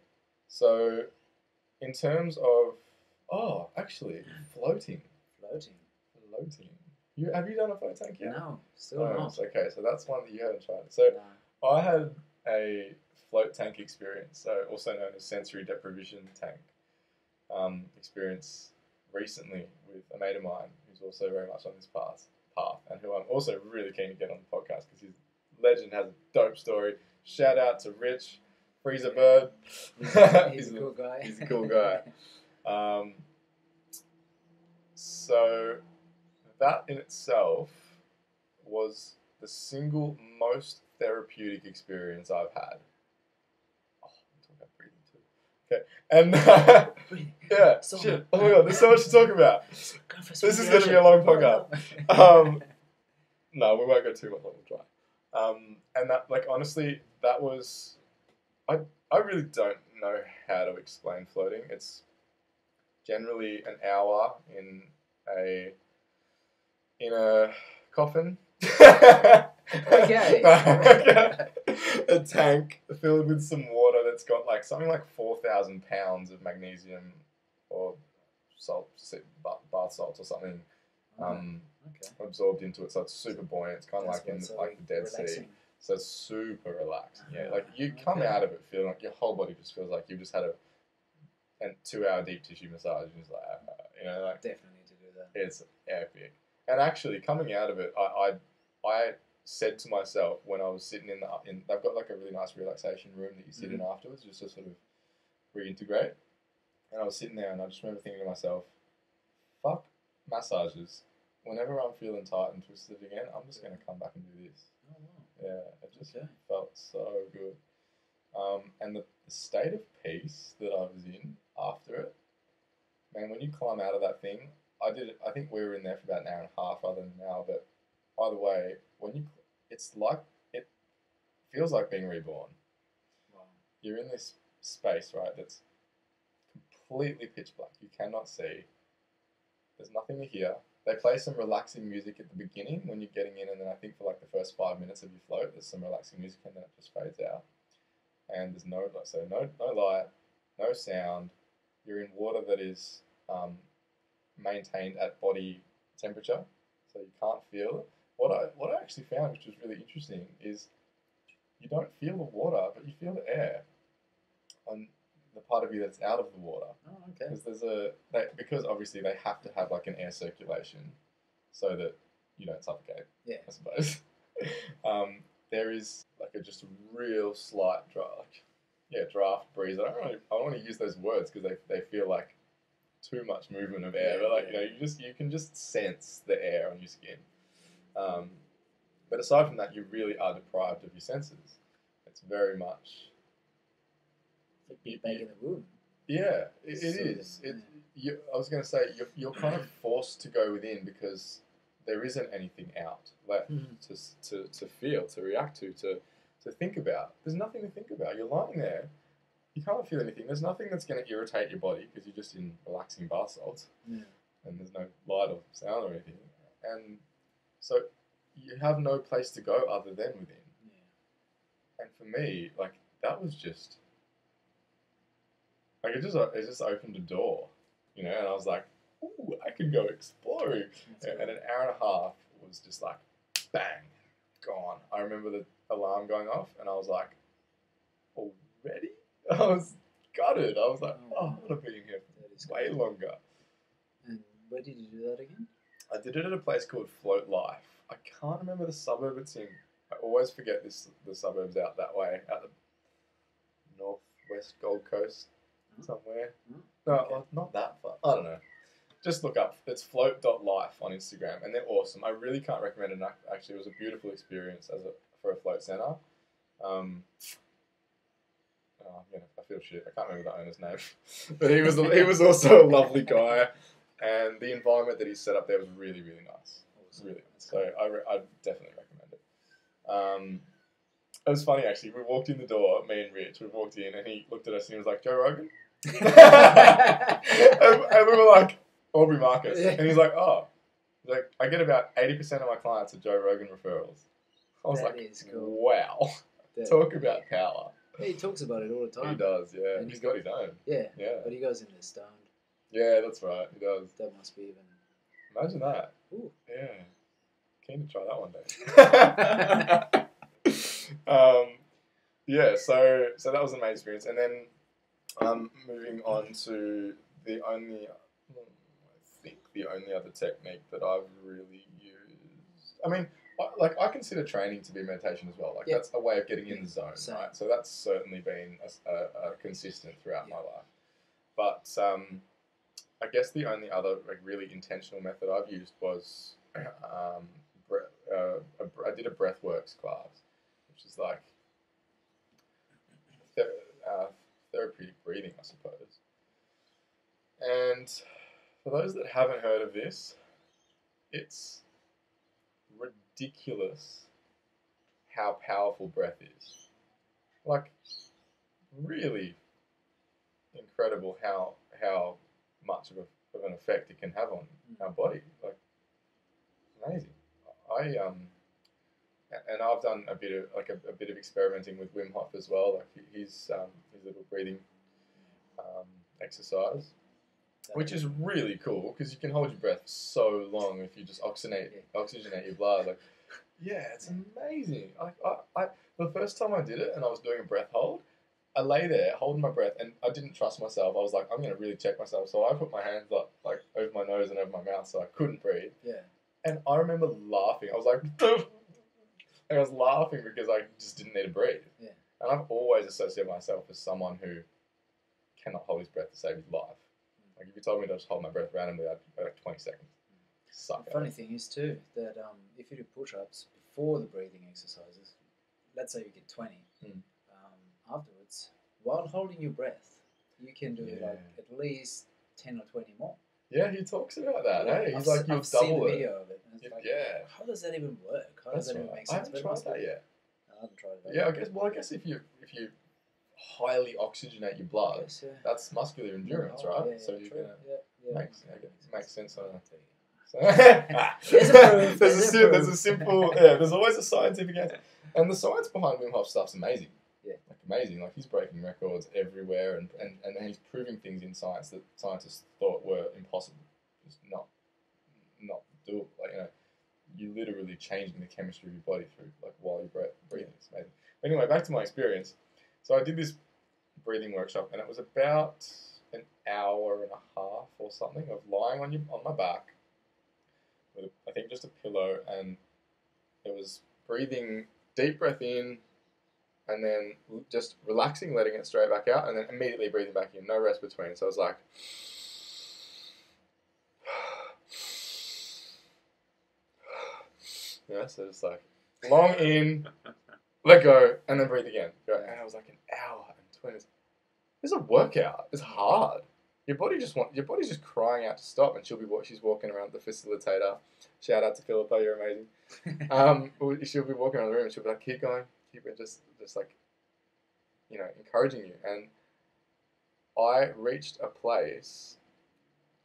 so in terms of oh, actually floating, Floating. floating. You have you done a float tank yet? No, still Oh, not. Okay, so that's one that you haven't tried. So No. I had a float tank experience, so also known as sensory deprivation tank um, experience recently with a mate of mine who's also very much on this path, path and who I'm also really keen to get on the podcast because his legend has a dope story. Shout out to Rich, Freezer Bird. He's, he's a cool guy. he's a cool guy. Um, so that in itself was the single most therapeutic experience I've had. Oh, I'm talking about breathing too. Okay, and Breathing. yeah, So- shit. Oh my god, there's so much to talk about. This is gonna gonna be a long podcast. Um, No, we won't go too much. We'll try. Um, and that, like, honestly, that was. I I really don't know how to explain floating. It's generally an hour in a in a coffin. Okay. a tank filled with some water that's got like something like four thousand pounds of magnesium or salt, bath salts or something um, okay. absorbed into it, so it's super buoyant. It's kind of like in like the Dead Sea, so it's super relaxing. Yeah, Ah, like you come okay. out of it feeling like your whole body just feels like you've just had a a two-hour deep tissue massage, and it's like uh, you know, like Definitely need to do that. it's epic. And actually, coming out of it, I I, I said to myself when I was sitting in the in they've got like a really nice relaxation room that you sit in afterwards, just to sort of reintegrate. And I was sitting there, and I just remember thinking to myself, "Fuck massages." Whenever I'm feeling tight and twisted again, I'm just gonna come back and do this. Oh, wow. Yeah, it just Okay. felt so good. Um, and the, the state of peace that I was in after it, man, when you climb out of that thing, I did. I think we were in there for about an hour and a half rather than an hour. But either way, when you, it's like it feels like being reborn. Wow. You're in this space, right? That's completely pitch black. You cannot see. There's nothing to hear. They play some relaxing music at the beginning when you're getting in, and then I think for like the first five minutes of your float, there's some relaxing music, and then it just fades out. And there's no so no no light, no sound. You're in water that is um, maintained at body temperature, so you can't feel it. What I what I actually found, which was really interesting, is you don't feel the water, but you feel the air on the part of you that's out of the water. Oh, okay. Because there's a they, because obviously they have to have like an air circulation so that you don't suffocate. Yeah. I suppose. um, there is like a just a real slight draft, like, yeah, draft breeze. I don't really, I don't want to use those words because they, they feel like too much movement of air. But like you know, you just you can just sense the air on your skin. Um, but aside from that, you really are deprived of your senses. It's very much Like being back in the room. yeah, it, it So, is. It, you, I was going to say you're, you're kind of forced to go within because there isn't anything out left Mhm. to, to, to feel, to react to, to, to think about. There's nothing to think about. You're lying there. You can't feel anything. There's nothing that's going to irritate your body because you're just in relaxing bath salts Yeah. and there's no light or sound or anything. And so you have no place to go other than within. Yeah. And for me, like that was just like it just uh, it just opened a door, you know, and I was like, ooh, I can go exploring. And an hour and a half was just like bang, gone. I remember the alarm going off and I was like, already? I was gutted. I was like, Oh. oh, I would have been here for way longer. And where did you do that again? I did it at a place called Float Life. I can't remember the suburb it's in. I always forget this the suburbs out that way, out the northwest Gold Coast, Oh. somewhere. Oh, No, okay. not that far. I don't know. Just look up. It's float.life on Instagram, and they're awesome. I really can't recommend it enough. Actually, it was a beautiful experience as a for a float center. Um, oh, man, I feel shit. I can't remember the owner's name, but he was he was also a lovely guy, and the environment that he set up there was really really nice. Awesome. Really. So I, re- I definitely recommend it. Um, it was funny actually. We walked in the door, me and Rich. We walked in, and he looked at us and he was like, "Joe Rogan," and, and we were like, "Aubrey Marcus," and he's like, "Oh." He's like I get about eighty percent of my clients are Joe Rogan referrals. I was That like, is cool. "Wow, That- talk about power." he talks about it all the time. He does, yeah. And He's got his own. Yeah, Yeah, but he goes in there stoned. Yeah, that's right. He does. That must be even. Imagine that. Ooh. Yeah. Keen to try that one day. um, yeah, so so that was an amazing experience. And then um, moving on to the only, I think the only other technique that I've really used. I mean, I- like I consider training to be meditation as well. Like Yeah. that's a way of getting in the zone, Same. right? So that's certainly been a, a, a consistent throughout Yeah. my life. But um, I guess the only other like really intentional method I've used was um, bre- uh, a I did a breathworks class, which is like ther- uh, therapeutic breathing, I suppose. And for those that haven't heard of this, it's ridiculous how powerful breath is. Like, really incredible how how much of, a, of an effect it can have on our body. Like, amazing. I um, and I've done a bit of like a, a bit of experimenting with Wim Hof as well. Like his um, his little breathing um, exercise, which is really cool because you can hold your breath so long if you just oxygenate oxygenate your blood. Like, yeah, it's amazing. I, I, I the first time I did it and I was doing a breath hold, I lay there holding my breath and I didn't trust myself. I was like, I'm gonna really check myself. So I put my hands up like over my nose and over my mouth so I couldn't breathe. Yeah. And I remember laughing. I was like, I was laughing because I just didn't need to breathe. Yeah. And I've always associated myself as someone who cannot hold his breath to save his life. Like if you told me to just hold my breath randomly, I'd go like 20 seconds. Suck The funny thing is too that um, if you do push-ups before the breathing exercises, let's say you get twenty, Mm. um, afterwards, while holding your breath, you can do Yeah. like at least ten or twenty more. Yeah, he talks about that. Yeah, Hey, he's I've like you'll I've seen double a it. video of it. And it's Yeah, like, yeah. how does that even work? How That's does that right. even make sense? I haven't tried that yet. I haven't tried it. Yeah, I guess. Well, I guess if you if you highly oxygenate your blood, Yes, yeah. that's muscular endurance, Oh, right? yeah, so yeah, you're true. gonna yeah, makes makes sense. I don't know. There you go. So There's a there's, a, there's a sim- there's a proof. simple yeah. There's always a scientific answer, and the science behind Wim Hof stuff's amazing. Amazing. Like he's breaking records everywhere, and, and, and he's proving things in science that scientists thought were impossible, just not not doable. Like you know, you literally changing the chemistry of your body through like while you're breathing. It's amazing. Anyway, back to my experience. So I did this breathing workshop, and it was about an hour and a half or something of lying on your on my back with I think just a pillow, and it was breathing deep breath in, and then just relaxing, letting it straight back out, and then immediately breathing back in. No rest between. So I was like. Yeah, so it's like long in, let go, and then breathe again. And I was like an hour and twenty. It's a workout. It's hard. Your body just want your body's just crying out to stop, and she'll be wa- she's walking around the facilitator. Shout out to Philippa, you're amazing. Um, she'll be walking around the room, and she'll be like, "Keep going, keep it," just just like, you know, encouraging you. And I reached a place.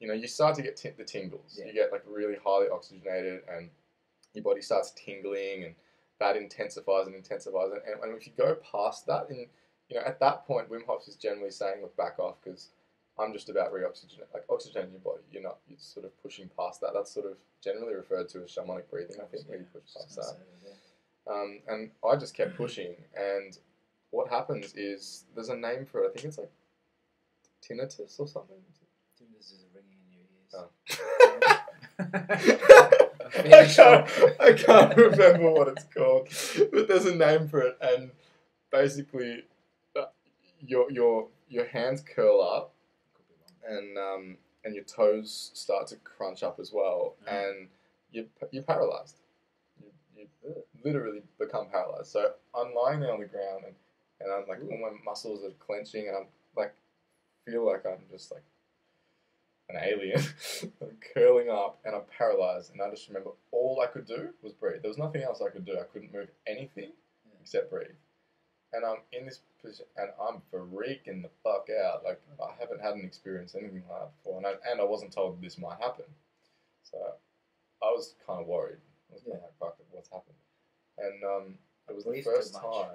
You know, you start to get t- the tingles. Yeah. You get like really highly oxygenated, and your body starts tingling, and that intensifies and intensifies. And, and, and if you go past that, and you know, at that point, Wim Hof is generally saying, "Look, back off," because I'm just about re-oxygenate, like oxygenating your body. You're not, you're sort of pushing past that. That's sort of generally referred to as shamanic breathing. I think where you push past that. Um, and I just kept pushing, and what happens is there's a name for it. I think it's like tinnitus or something. This is ringing in your ears. Oh. I can't, I can't remember what it's called, but there's a name for it, and basically, uh, your your your hands curl up, Could be wrong. and um, and your toes start to crunch up as well, Mm. and you you're paralyzed. You, you literally become paralyzed. So I'm lying there on the ground, and, and I'm like all my muscles are clenching, and I'm like feel like I'm just like an alien. I'm curling up, and I'm paralyzed, and I just remember all I could do was breathe. There was nothing else I could do. I couldn't move anything Yeah. except breathe. And I'm in this position, and I'm freaking the fuck out. Like I haven't had an experience anything like that before, and I, and I wasn't told this might happen. So I was kind of worried. I was kind of like, fuck, what's happened? And um, it was the Breathed too first time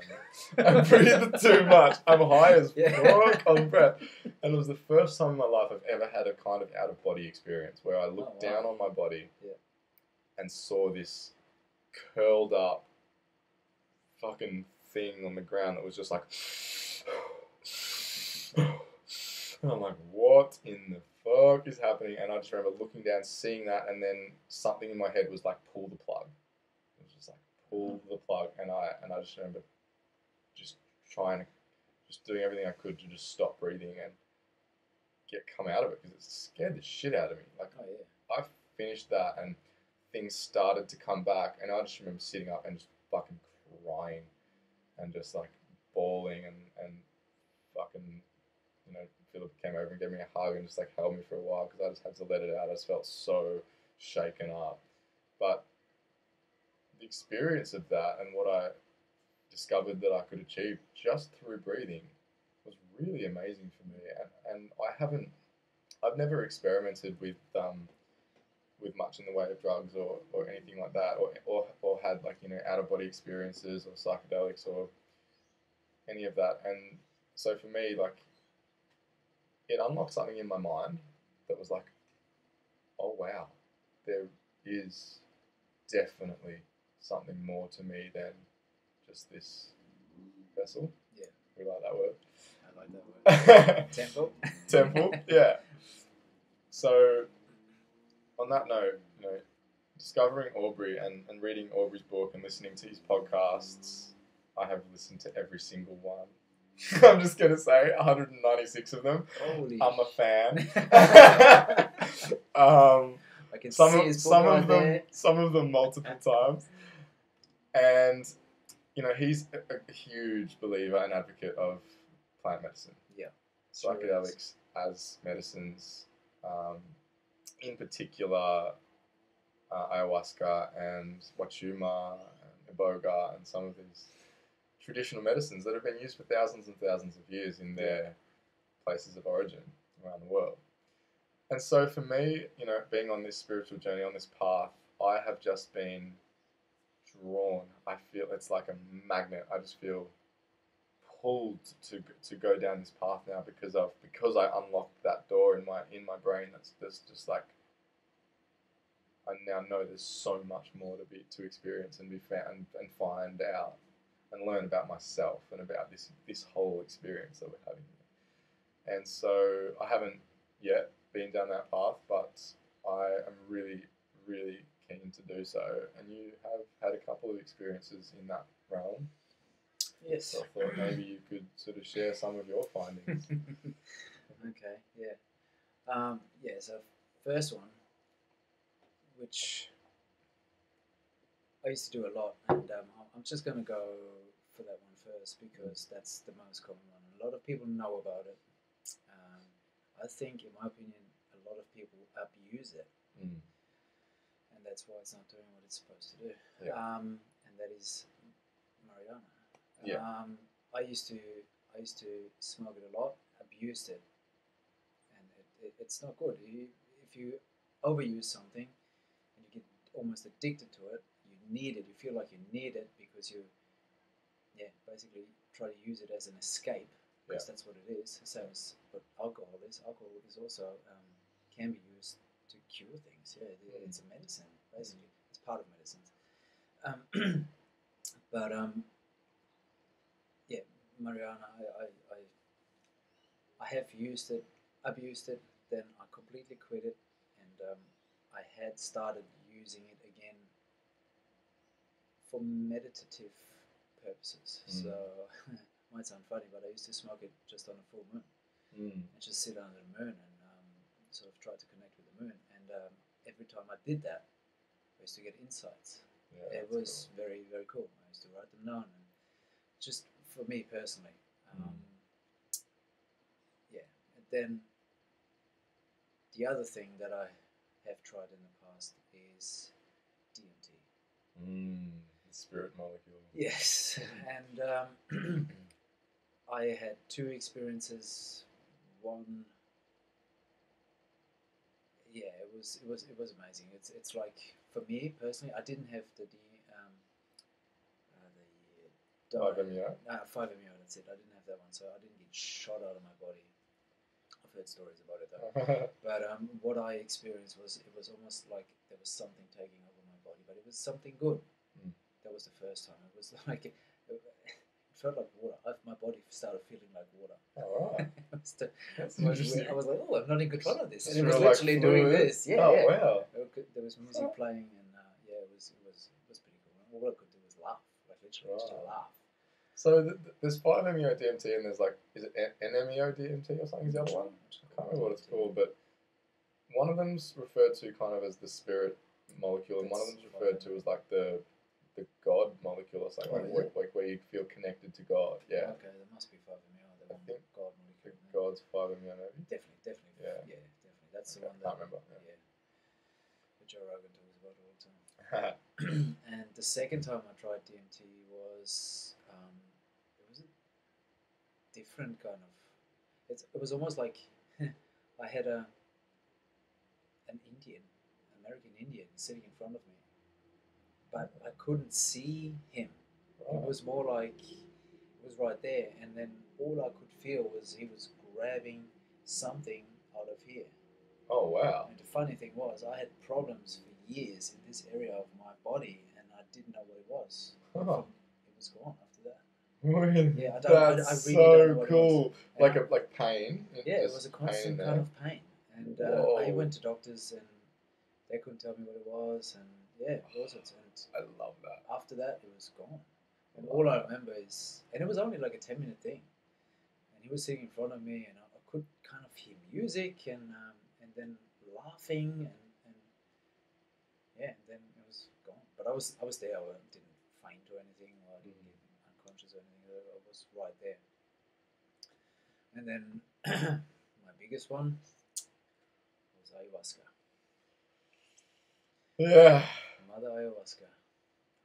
I breathed too much. I'm high as Yeah. fuck on breath, and it was the first time in my life I've ever had a kind of out of body experience where I looked Oh, wow. down on my body Yeah. and saw this curled up fucking thing on the ground that was just like. And I'm like, what in the fuck is happening? And I just remember looking down, seeing that, and then something in my head was like, pull the plug. It was just like, pull the plug, and I and I just remember just trying to, just doing everything I could to just stop breathing and get come out of it because it scared the shit out of me. Like Oh yeah. I finished that and things started to come back, and I just remember sitting up and just fucking crying and just like bawling and and fucking you know Philip came over and gave me a hug and just like held me for a while because I just had to let it out. I just felt so shaken up, but the experience of that and what I discovered that I could achieve just through breathing was really amazing for me, and, and I haven't I've never experimented with um, with much in the way of drugs or, or anything like that, or, or or had like you know out of body experiences or psychedelics or any of that. And so for me, like it unlocked something in my mind that was like, oh wow, there is definitely something more to me than just this vessel. Yeah. we like that word. I like that word. Temple. temple. Yeah. So, on that note, you know, discovering Aubrey and, and reading Aubrey's book and listening to his podcasts, I have listened to every single one. I'm just gonna say 196 of them. Holy. I'm a fan. um, I can some see of, his book some right of them, there. some of them multiple times, and you know he's a, a huge believer and advocate of plant medicine. Yeah, sure psychedelics as medicines, um, in particular uh, ayahuasca and wachuma and iboga and some of these traditional medicines that have been used for thousands and thousands of years in their places of origin around the world. And so for me, you know, being on this spiritual journey, on this path, I have just been drawn. I feel it's like a magnet. I just feel pulled to to go down this path now because of because I unlocked that door in my in my brain. That's that's just like I now know there's so much more to be to experience and be found and find out and learn about myself and about this this whole experience that we're having. And so I haven't yet been down that path, but I am really, really keen to do so. And you have had a couple of experiences in that realm. Yes. So I thought maybe you could sort of share some of your findings. okay, yeah. Um, yeah, so first one, which I used to do a lot, and um, I'm- I'm just going to go for that one first because that's the most common one. A lot of people know about it. Um, I think, in my opinion, a lot of people abuse it, Mm. And that's why it's not doing what it's supposed to do. Yeah. Um, and that is marijuana. Yeah. Um, I used to I used to smoke it a lot, abused it, and it, it, it's not good. You, if you overuse something and you get almost addicted to it, you need it. You feel like you need it because you, yeah, basically try to use it as an escape because that's what it is. Same as what alcohol is. Alcohol is also um, can be used to cure things. Yeah, it, it's a medicine basically. It's part of medicines. Um, but um, yeah, marijuana. I, I, I, I have used it, abused it, then I completely quit it, and um, I had started using it again for meditative purposes. Mm. So might sound funny, but I used to smoke it just on a full moon Mm. and just sit under the moon and um, sort of try to connect with the moon. And um, every time I did that, I used to get insights. Yeah, it was very, very cool. I used to write them down, and just for me personally, um, Mm. yeah. And then the other thing that I have tried in the past is DMT. cool. Mm. The spirit molecule. Yes, and um, I had two experiences. One, yeah, it was it was it was amazing. It's it's like for me personally, I didn't have the um, uh, the Five di- MEO? Uh, five MEO. That's it. I didn't have that one, so I didn't get shot out of my body. I've heard stories about it though. But um, what I experienced was it was almost like there was something taking over my body, but it was something good. Mm. That was the first time. It was like felt like water. I, my body started feeling like water. All right. It was the- That's interesting. I was like, oh, I'm not in control of this. And it was like literally doing this. Yeah, oh yeah. wow. Could- There was music Oh. playing, and uh, yeah, it was it was it was pretty cool. All I could do was laugh, like literally just laugh. So th- th- there's five MEO DMT and there's like is it NMEO DMT or something? Is the other one? I can't remember what it's called, but one of them's referred to kind of as the spirit molecule, and one of them's referred to as like the the God molecule or something, Oh, like, like where you feel connected to God. Yeah, Okay, there must be five MEO. The I one think God the molecule. God's five maybe. Definitely, definitely. Yeah. yeah, definitely. That's the Okay, one can't that. remember, Yeah. yeah. That Joe Rogan talks about all the time. and the second time I tried DMT was um, it was a different kind of. It's, it was almost like I had a an Indian, American Indian, sitting in front of me, but I couldn't see him. It was more like it was right there, and then all I could feel was he was grabbing something out of here. Oh wow. And the funny thing was, I had problems for years in this area of my body, and I didn't know what it was. Oh. It was gone after that. Really? Yeah, I don't- I- I That's really don't know so cool. Like a, like pain. yeah, it was a constant kind of pain, and uh, I went to doctors, and they couldn't tell me what it was, and yeah, all sorts. And I love that. after that, it was gone. And all I remember is, and it was only like a ten minute thing, and he was sitting in front of me, and I, I could kind of hear music, and um, and then laughing, and, and yeah, and then it was gone. But I was I was there. I didn't faint or anything, or I didn't Mhm. get unconscious or anything. I I was right there. And then my biggest one was ayahuasca. Yeah. Mother ayahuasca,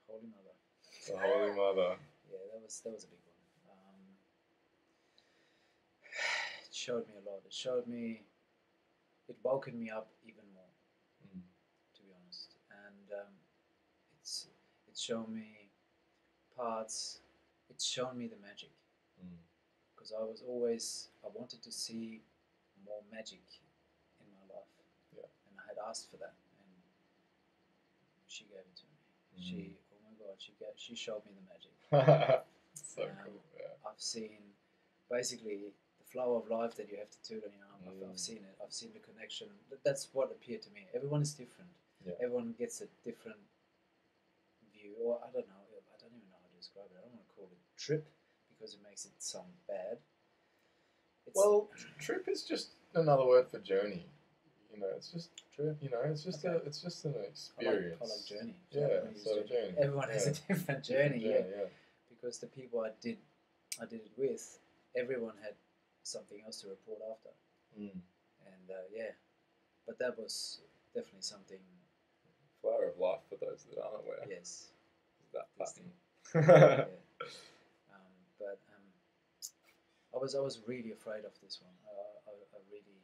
Holy Mother. The Holy Mother. Yeah, that was that was a big one. Um, it showed me a lot. It showed me, it woken me up even more, Mm. to be honest. And um, it's it's shown me parts. It's shown me the magic Mm. because I was always I wanted to see more magic in my life. Yeah. And I had asked for that, she gave it to me. Mm. She, oh my God, she gave, she showed me the magic. so Um, cool. Yeah. I've seen basically the flower of life that you have on your arm. I've, Mm. I've seen it. I've seen the connection. That's what appeared to me. Everyone is different. Yeah. Everyone gets a different view, or I don't know. I don't even know how to describe it. I don't want to call it trip because it makes it sound bad. It's Well, trip is just another word for journey. You know, it's just trip. you know, it's just a, it's just an I like, experience. I like journey. Yeah, everyone uses so journey, Everyone has a different journey. Yeah. yeah. because the people I did I did it with, everyone had something else to report after, Mm. and uh, yeah, but that was definitely something. Flower of life for those that aren't aware. Yes, that This yeah. um, but um, I was I was really afraid of this one. I, I, I really was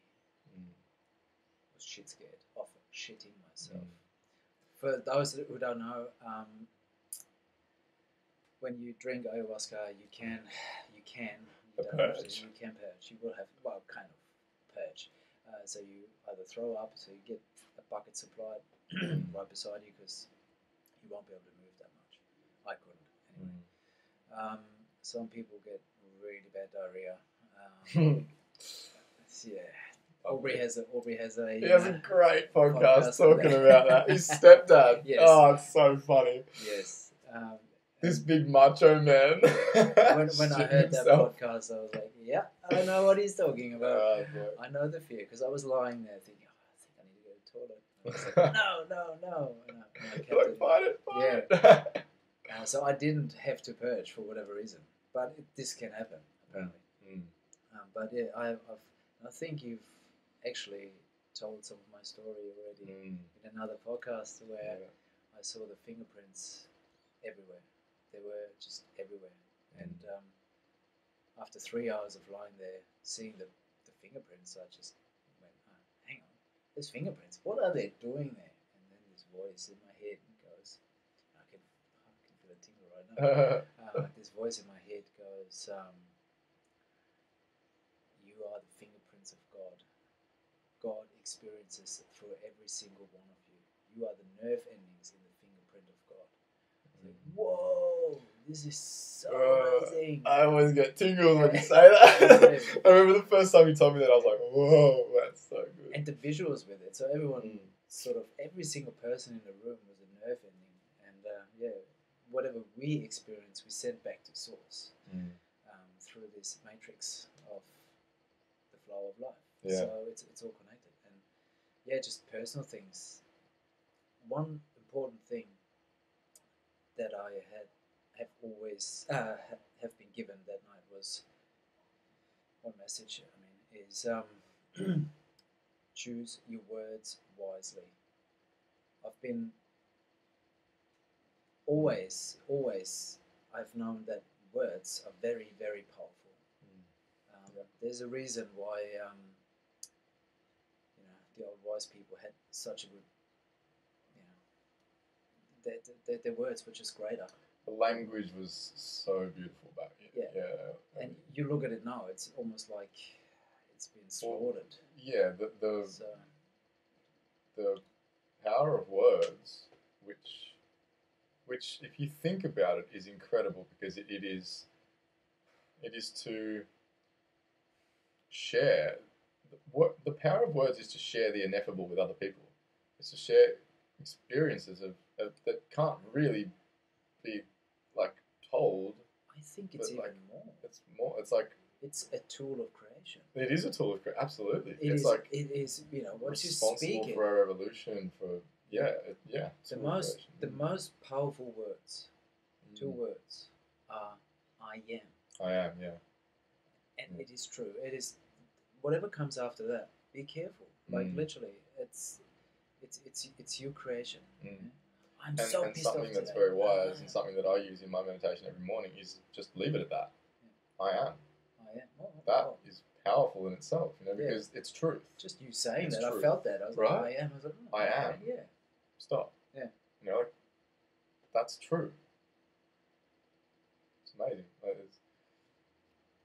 shit scared of shitting myself. Mm. For those who don't know, um, when you drink ayahuasca, you can, you can, you, don't have to, purge. you can purge. You will have, well, kind of purge. Uh, so you either throw up, so you get a bucket supplied right beside you because you won't be able to move that much. I couldn't anyway. Mm. Um, some people get really bad diarrhea. Um, yeah, Aubrey has a Aubrey has a. He has uh, a great podcast, podcast talking about that. His stepdad. Yes. Oh, it's so funny. yes. Um, This big macho man. when, when I heard that podcast, I was like, yeah, I know what he's talking about. Oh. I know the fear because I was lying there thinking, oh, I think I need to go to the toilet. And I was like, no, no, no. And I, and I Like, it. fight it, fight it. Uh, so I didn't have to purge for whatever reason, but it, this can happen apparently. Mm. Um, but yeah, I, I've, I think you've actually told some of my story already Mm. in another podcast where Yeah. I saw the fingerprints everywhere. They were just everywhere. And um, after three hours of lying there, seeing the, the fingerprints, I just went, oh, hang on, there's fingerprints. What are they doing there? And then this voice in my head goes, I can, I can feel a tingle right now. uh, this voice in my head goes, um, You are the fingerprints of God. God experiences through every single one of you. You are the nerve endings in the fingerprint of God. It's like, Whoa, this is so Uh, amazing. I always get tingles when you say that. I remember the first time you told me that, I was like, whoa, that's so good. and the visuals with it. So everyone, Mm. sort of, every single person in the room was a nerve ending. And uh, yeah, whatever we experience, we send back to source. Mm. um, through this matrix of the flower of life. Yeah. So it's, it's all connected. Yeah, just personal things. One important thing that I had have always uh, have been given that night was one message. I mean, is um, choose your words wisely. I've been always, always. I've known that words are very, very powerful. Um, There's a reason why um, the old wise people had such a good, you know, their, their, their words were just greater. The language was so beautiful back then. Yeah. Yeah. And you look at it now; it's almost like it's been slaughtered. yeah, the, the, So the power of words, which, which, if you think about it, is incredible because it, it is, it is to share. What the power of words is to share the ineffable with other people. It's to share experiences of, of that can't really be like told. I think it's even like, more. It's more. It's like It's a tool of creation. it is a tool of creation. absolutely. It it's is. like it is. You know, once you responsible speak it, for our evolution. For yeah, it, yeah. the most creation. the most powerful words, two Mm. words, are "I am." I am. Yeah. and Mm. it is true. It is whatever comes after that. Be careful. Like Mm. literally, it's it's it's it's your creation. Mm. I'm and, so and pissed off something that's today. very wise and something that I use in my meditation every morning is just leave it at that. I am. I am. Oh, That oh. is powerful in itself, you know, Yeah. because it's truth. Just you saying It's that, true. I felt that. I was Right? like, I am. I was like, oh, I am. Yeah. Stop. Yeah. You know, like, that's true. It's amazing. It's,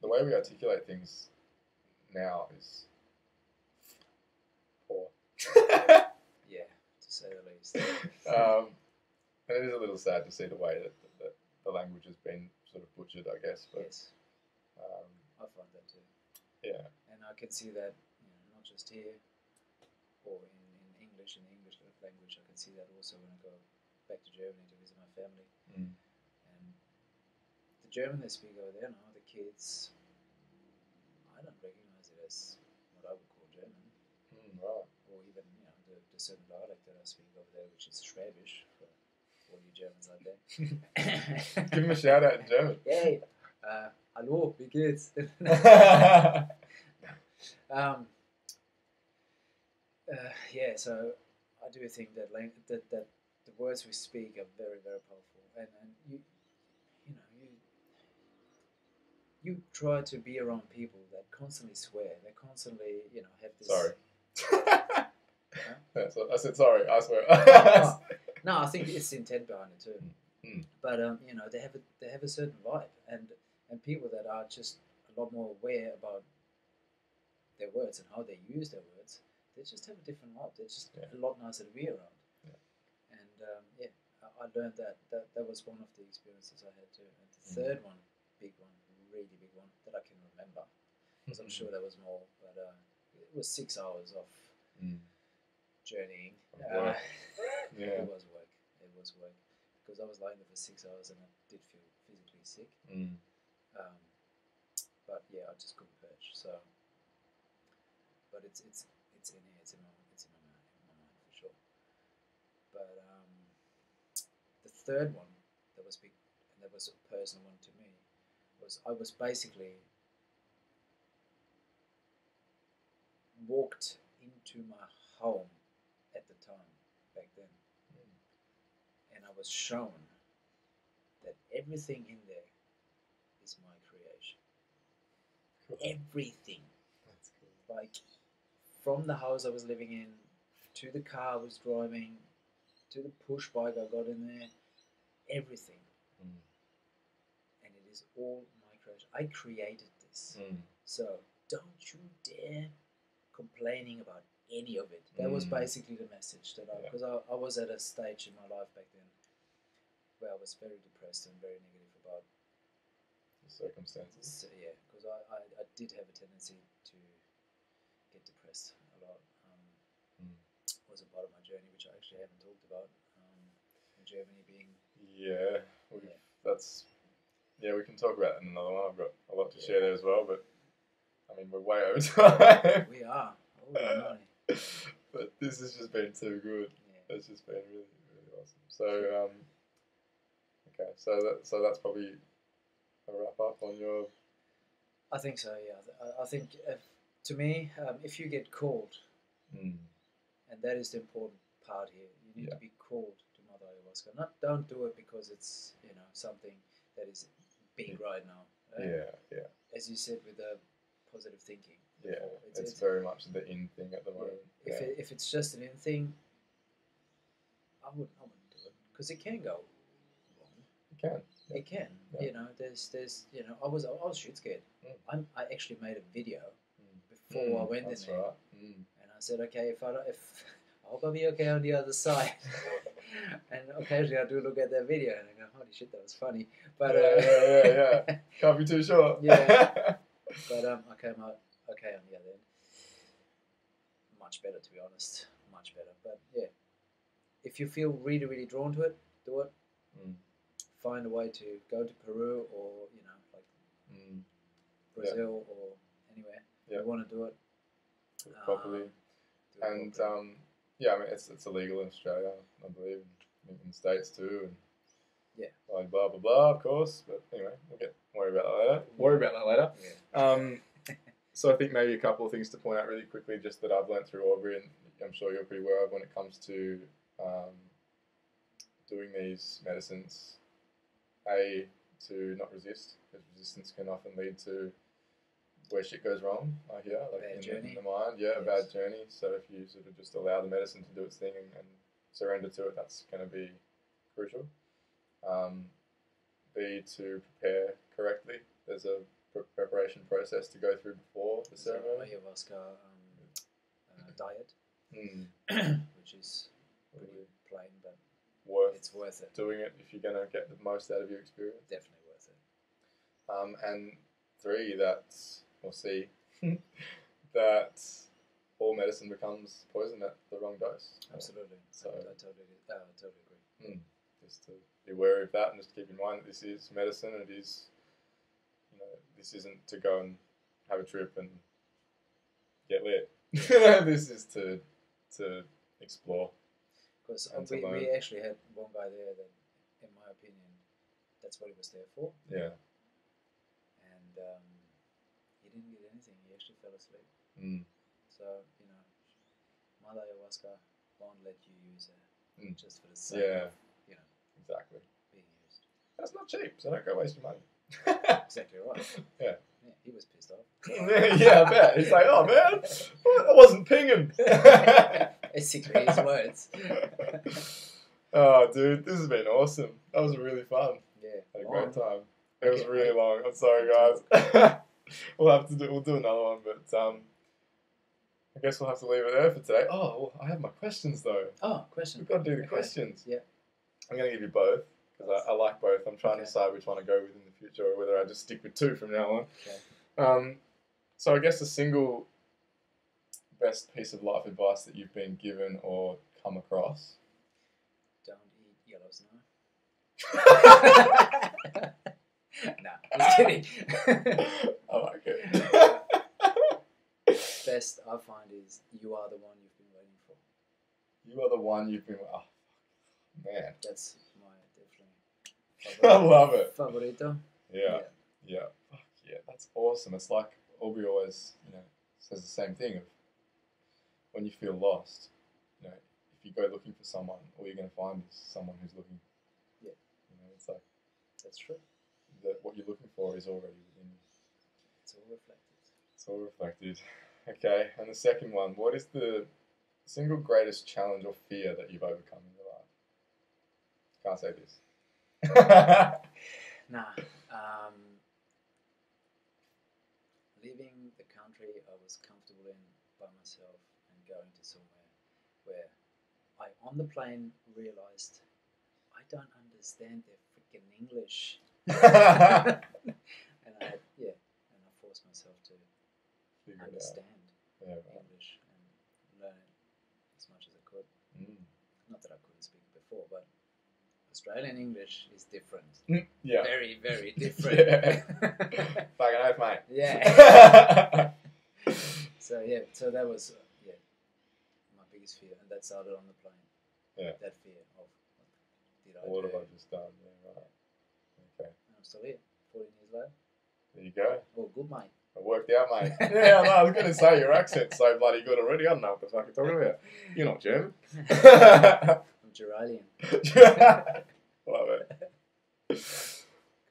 the way we articulate things now is poor. Yeah, to say the least. um, and it is a little sad to see the way that, that the language has been sort of butchered, I guess. But yes, um, I find that too. yeah, And I can see that, you know, not just here or in, in English, in the English language, I can see that also when I go back to Germany to visit my family. Mm. And the German they speak over there now, the kids, I don't recognize as what I would call German. Mm, right. or even you know the, the certain dialect that I speak over there, which is Schwäbisch for all you Germans out there. Give him a shout out in German. Hey, uh, hallo, wie geht's? um, uh, yeah, so I do think that, lang- that that the words we speak are very very powerful, and, and you you know you you try to be around people that constantly swear, they constantly you know have this. Sorry. What- I said sorry. I swear. Oh, no, I think it's intent behind it too. Mm. But um, you know, they have a they have a certain vibe, and and people that are just a lot more aware about their words and how they use their words, they just have a different vibe. They're just Yeah. a lot nicer to be around. Yeah. And um, yeah, I, I learned that, that that was one of the experiences I had too. And the Mm. third one, big one, really big one that I can remember, because I'm sure there was more, but uh, it was six hours of Mm. journeying. Uh. Yeah. it was work. It was work because I was lying there for six hours and I did feel physically sick. Mm. Um, but yeah, I just couldn't perch. So, but it's it's it's in here. It's in my it's in my mind, in my mind for sure. But um, the third one that was big and that was a personal one to me was I was basically walked into my home at the time back then and I was shown that everything in there is my creation. Cool. Everything. That's cool. Like from the house I was living in, to the car I was driving, to the push bike I got in there, everything. Mm. And it is all my creation. I created this. Mm. So don't you dare complaining about any of it. That was Mm. basically the message that I Yeah. because I, I was at a stage in my life back then where I was very depressed and very negative about The circumstances. so, yeah because I, I, I did have a tendency to get depressed a lot. Um, Mm. was a part of my journey which I actually haven't talked about. Um, in Germany being Yeah, Yeah. that's yeah. We can talk about it in another one. I've got a lot to Yeah. share there as well, but I mean we're way over time. we are. Oh, my. but this has just been too good. Yeah. It's just been really, really awesome. So, um, okay, so that so that's probably a wrap up on your. I think so. Yeah, I, I think if, to me, um, if you get called Mm. and that is the important part here. You need Yeah. to be called to Mother Ayahuasca. Not don't do it because it's you know something that is big right now. right? Yeah, yeah, As you said with the positive thinking. yeah. It's, it's, it's, very much the in thing at the yeah, moment. if yeah. it, if it's just an in thing, I wouldn't I wouldn't do it because it can go wrong. you can. Yeah. It can. Yeah. You know, there's there's you know I was I was shit scared. Mm. I actually made a video Mm. before I Mm, went that's in there. right. Mm. And I said, okay, if I don't, if I hope I'll be okay on the other side. and occasionally I do look at that video and I go, holy shit, that was funny. But Yeah, uh, yeah, yeah, yeah. Can't be too short. Yeah. But um, I came out okay on the other end. Much better, to be honest. Much better. But yeah, if you feel really, really drawn to it, do it. Mm. Find a way to go to Peru or you know, like Mm. Brazil or anywhere Yeah. you want to do it. Properly. Um, do it and properly. um, yeah, I mean it's it's illegal in Australia, I believe, in, in the states too, and Yeah. Like blah blah blah, of course. But anyway, we'll get worry about that later. Worry about that later. yeah. Um, so I think maybe a couple of things to point out really quickly, just that I've learned through Aubrey, and I'm sure you're pretty aware of when it comes to um, doing these medicines, a to not resist because resistance can often lead to where shit goes wrong. I hear like Bad in, the- journey. in the mind, yeah, a bad journey. So if you sort of just allow the medicine to do its thing and, and surrender to it, that's going to be crucial. Um, B to prepare correctly. There's a pre- preparation process to go through before the ceremony. ayahuasca um, uh, diet, Mm. which is pretty plain, but Worth it's worth it. doing it if you're going to get the most out of your experience. Definitely worth it. Um, and three, that we'll see that all medicine becomes poison at the wrong dose. Absolutely. So- I, I totally, uh, I totally agree. Just to be wary of that, and just keep in mind that this is medicine. and It is, you know, this isn't to go and have a trip and get lit. this is to to explore. Because to we, we actually had one guy there that, in my opinion, that's what he was there for. Yeah. And um, he didn't get anything. He actually fell asleep. Mm. So, you know, Mother Ayahuasca won't let you use it Mm. just for the sake Yeah. of, Exactly. being used. That's not cheap, so don't go waste your money. Exactly right. Yeah. Yeah, he was pissed off. yeah, I bet. He's like, oh man, I wasn't pinging. Basically, his words. oh, dude, this has been awesome. That was really fun. yeah. Had a long. great time. It was really long. I'm sorry, guys. we'll have to do. We'll do another one, but um, I guess we'll have to leave it there for today. Oh, well, I have my questions though. Oh, question. We've got to do the Okay. questions. Yeah. I'm going to give you both because I, I like both. I'm trying to decide which one to go with in the future or whether I just stick with two from now on. Okay. Um, so I guess the single best piece of life advice that you've been given or come across. Don't eat yellow snow. nah, just kidding. I like it. Best I find is you are the one you've been waiting for. you are the one you've been. Oh, man, That's my definitely. I love it. Favorito. Yeah, yeah, Fuck yeah. That's awesome. It's like Aubrey always, you know, says the same thing of when you feel lost. You know, if you go looking for someone, all you're going to find is someone who's looking. Yeah. You know, it's like That's true. that what you're looking for is already within you. It's all reflected. It's all reflected. Okay, and the second one, what is the single greatest challenge or fear that you've overcome in your? Can't say this. Nah. Um, leaving the country I was comfortable in by myself and going to somewhere where I, on the plane, realized I don't understand their freaking English. and I, yeah, and I forced myself to Figure understand Yeah, right. English and learn it as much as I could. Mm. Not that I couldn't speak before, but Australian English is different. Yeah. Very, very different. Yeah. Fucking oath, mate. Yeah. so yeah, so that was uh, yeah my biggest fear, and that started on the plane. Yeah. That fear of what did I what do? have I just done? Yeah, right. Okay. I'm still here, 14 years later. There you go. Oh, good mate. It worked out, mate. yeah, no, I was going to say your accent's so bloody good already. I don't know what the fuck you're talking about. You're not German. I'm Geralian. Love it.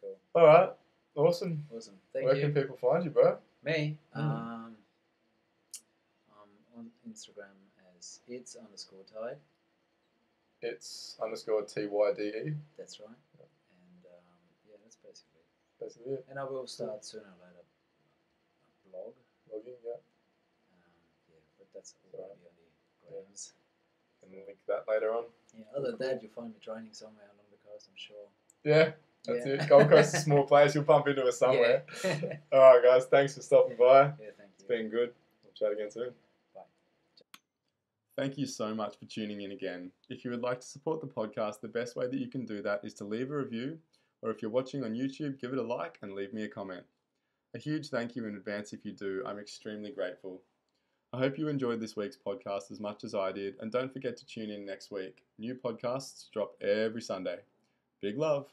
Cool. All right. Awesome. Awesome. Thank Where you. can people find you, bro? Me. Mm. Um, I'm on Instagram as it's underscore Tyde. It's underscore TYDE. That's right. And um, yeah, that's basically. Basically it. And I will start sooner or later a blog. Logging, yeah. Um, yeah, but that's all Right. going to be on the grams. Can link that later on. Yeah, other than that, you'll find me training somewhere along the coast, I'm sure. Yeah, that's Yeah. it. Gold Coast is a small place. You'll bump into us somewhere. Yeah, All right, guys. Thanks for stopping by. Yeah, thank you. It's been good. We'll chat again soon. Bye. Thank you so much for tuning in again. If you would like to support the podcast, the best way that you can do that is to leave a review, or if you're watching on YouTube, give it a like and leave me a comment. A huge thank you in advance if you do. I'm extremely grateful. I hope you enjoyed this week's podcast as much as I did, and don't forget to tune in next week. New podcasts drop every Sunday. Big love.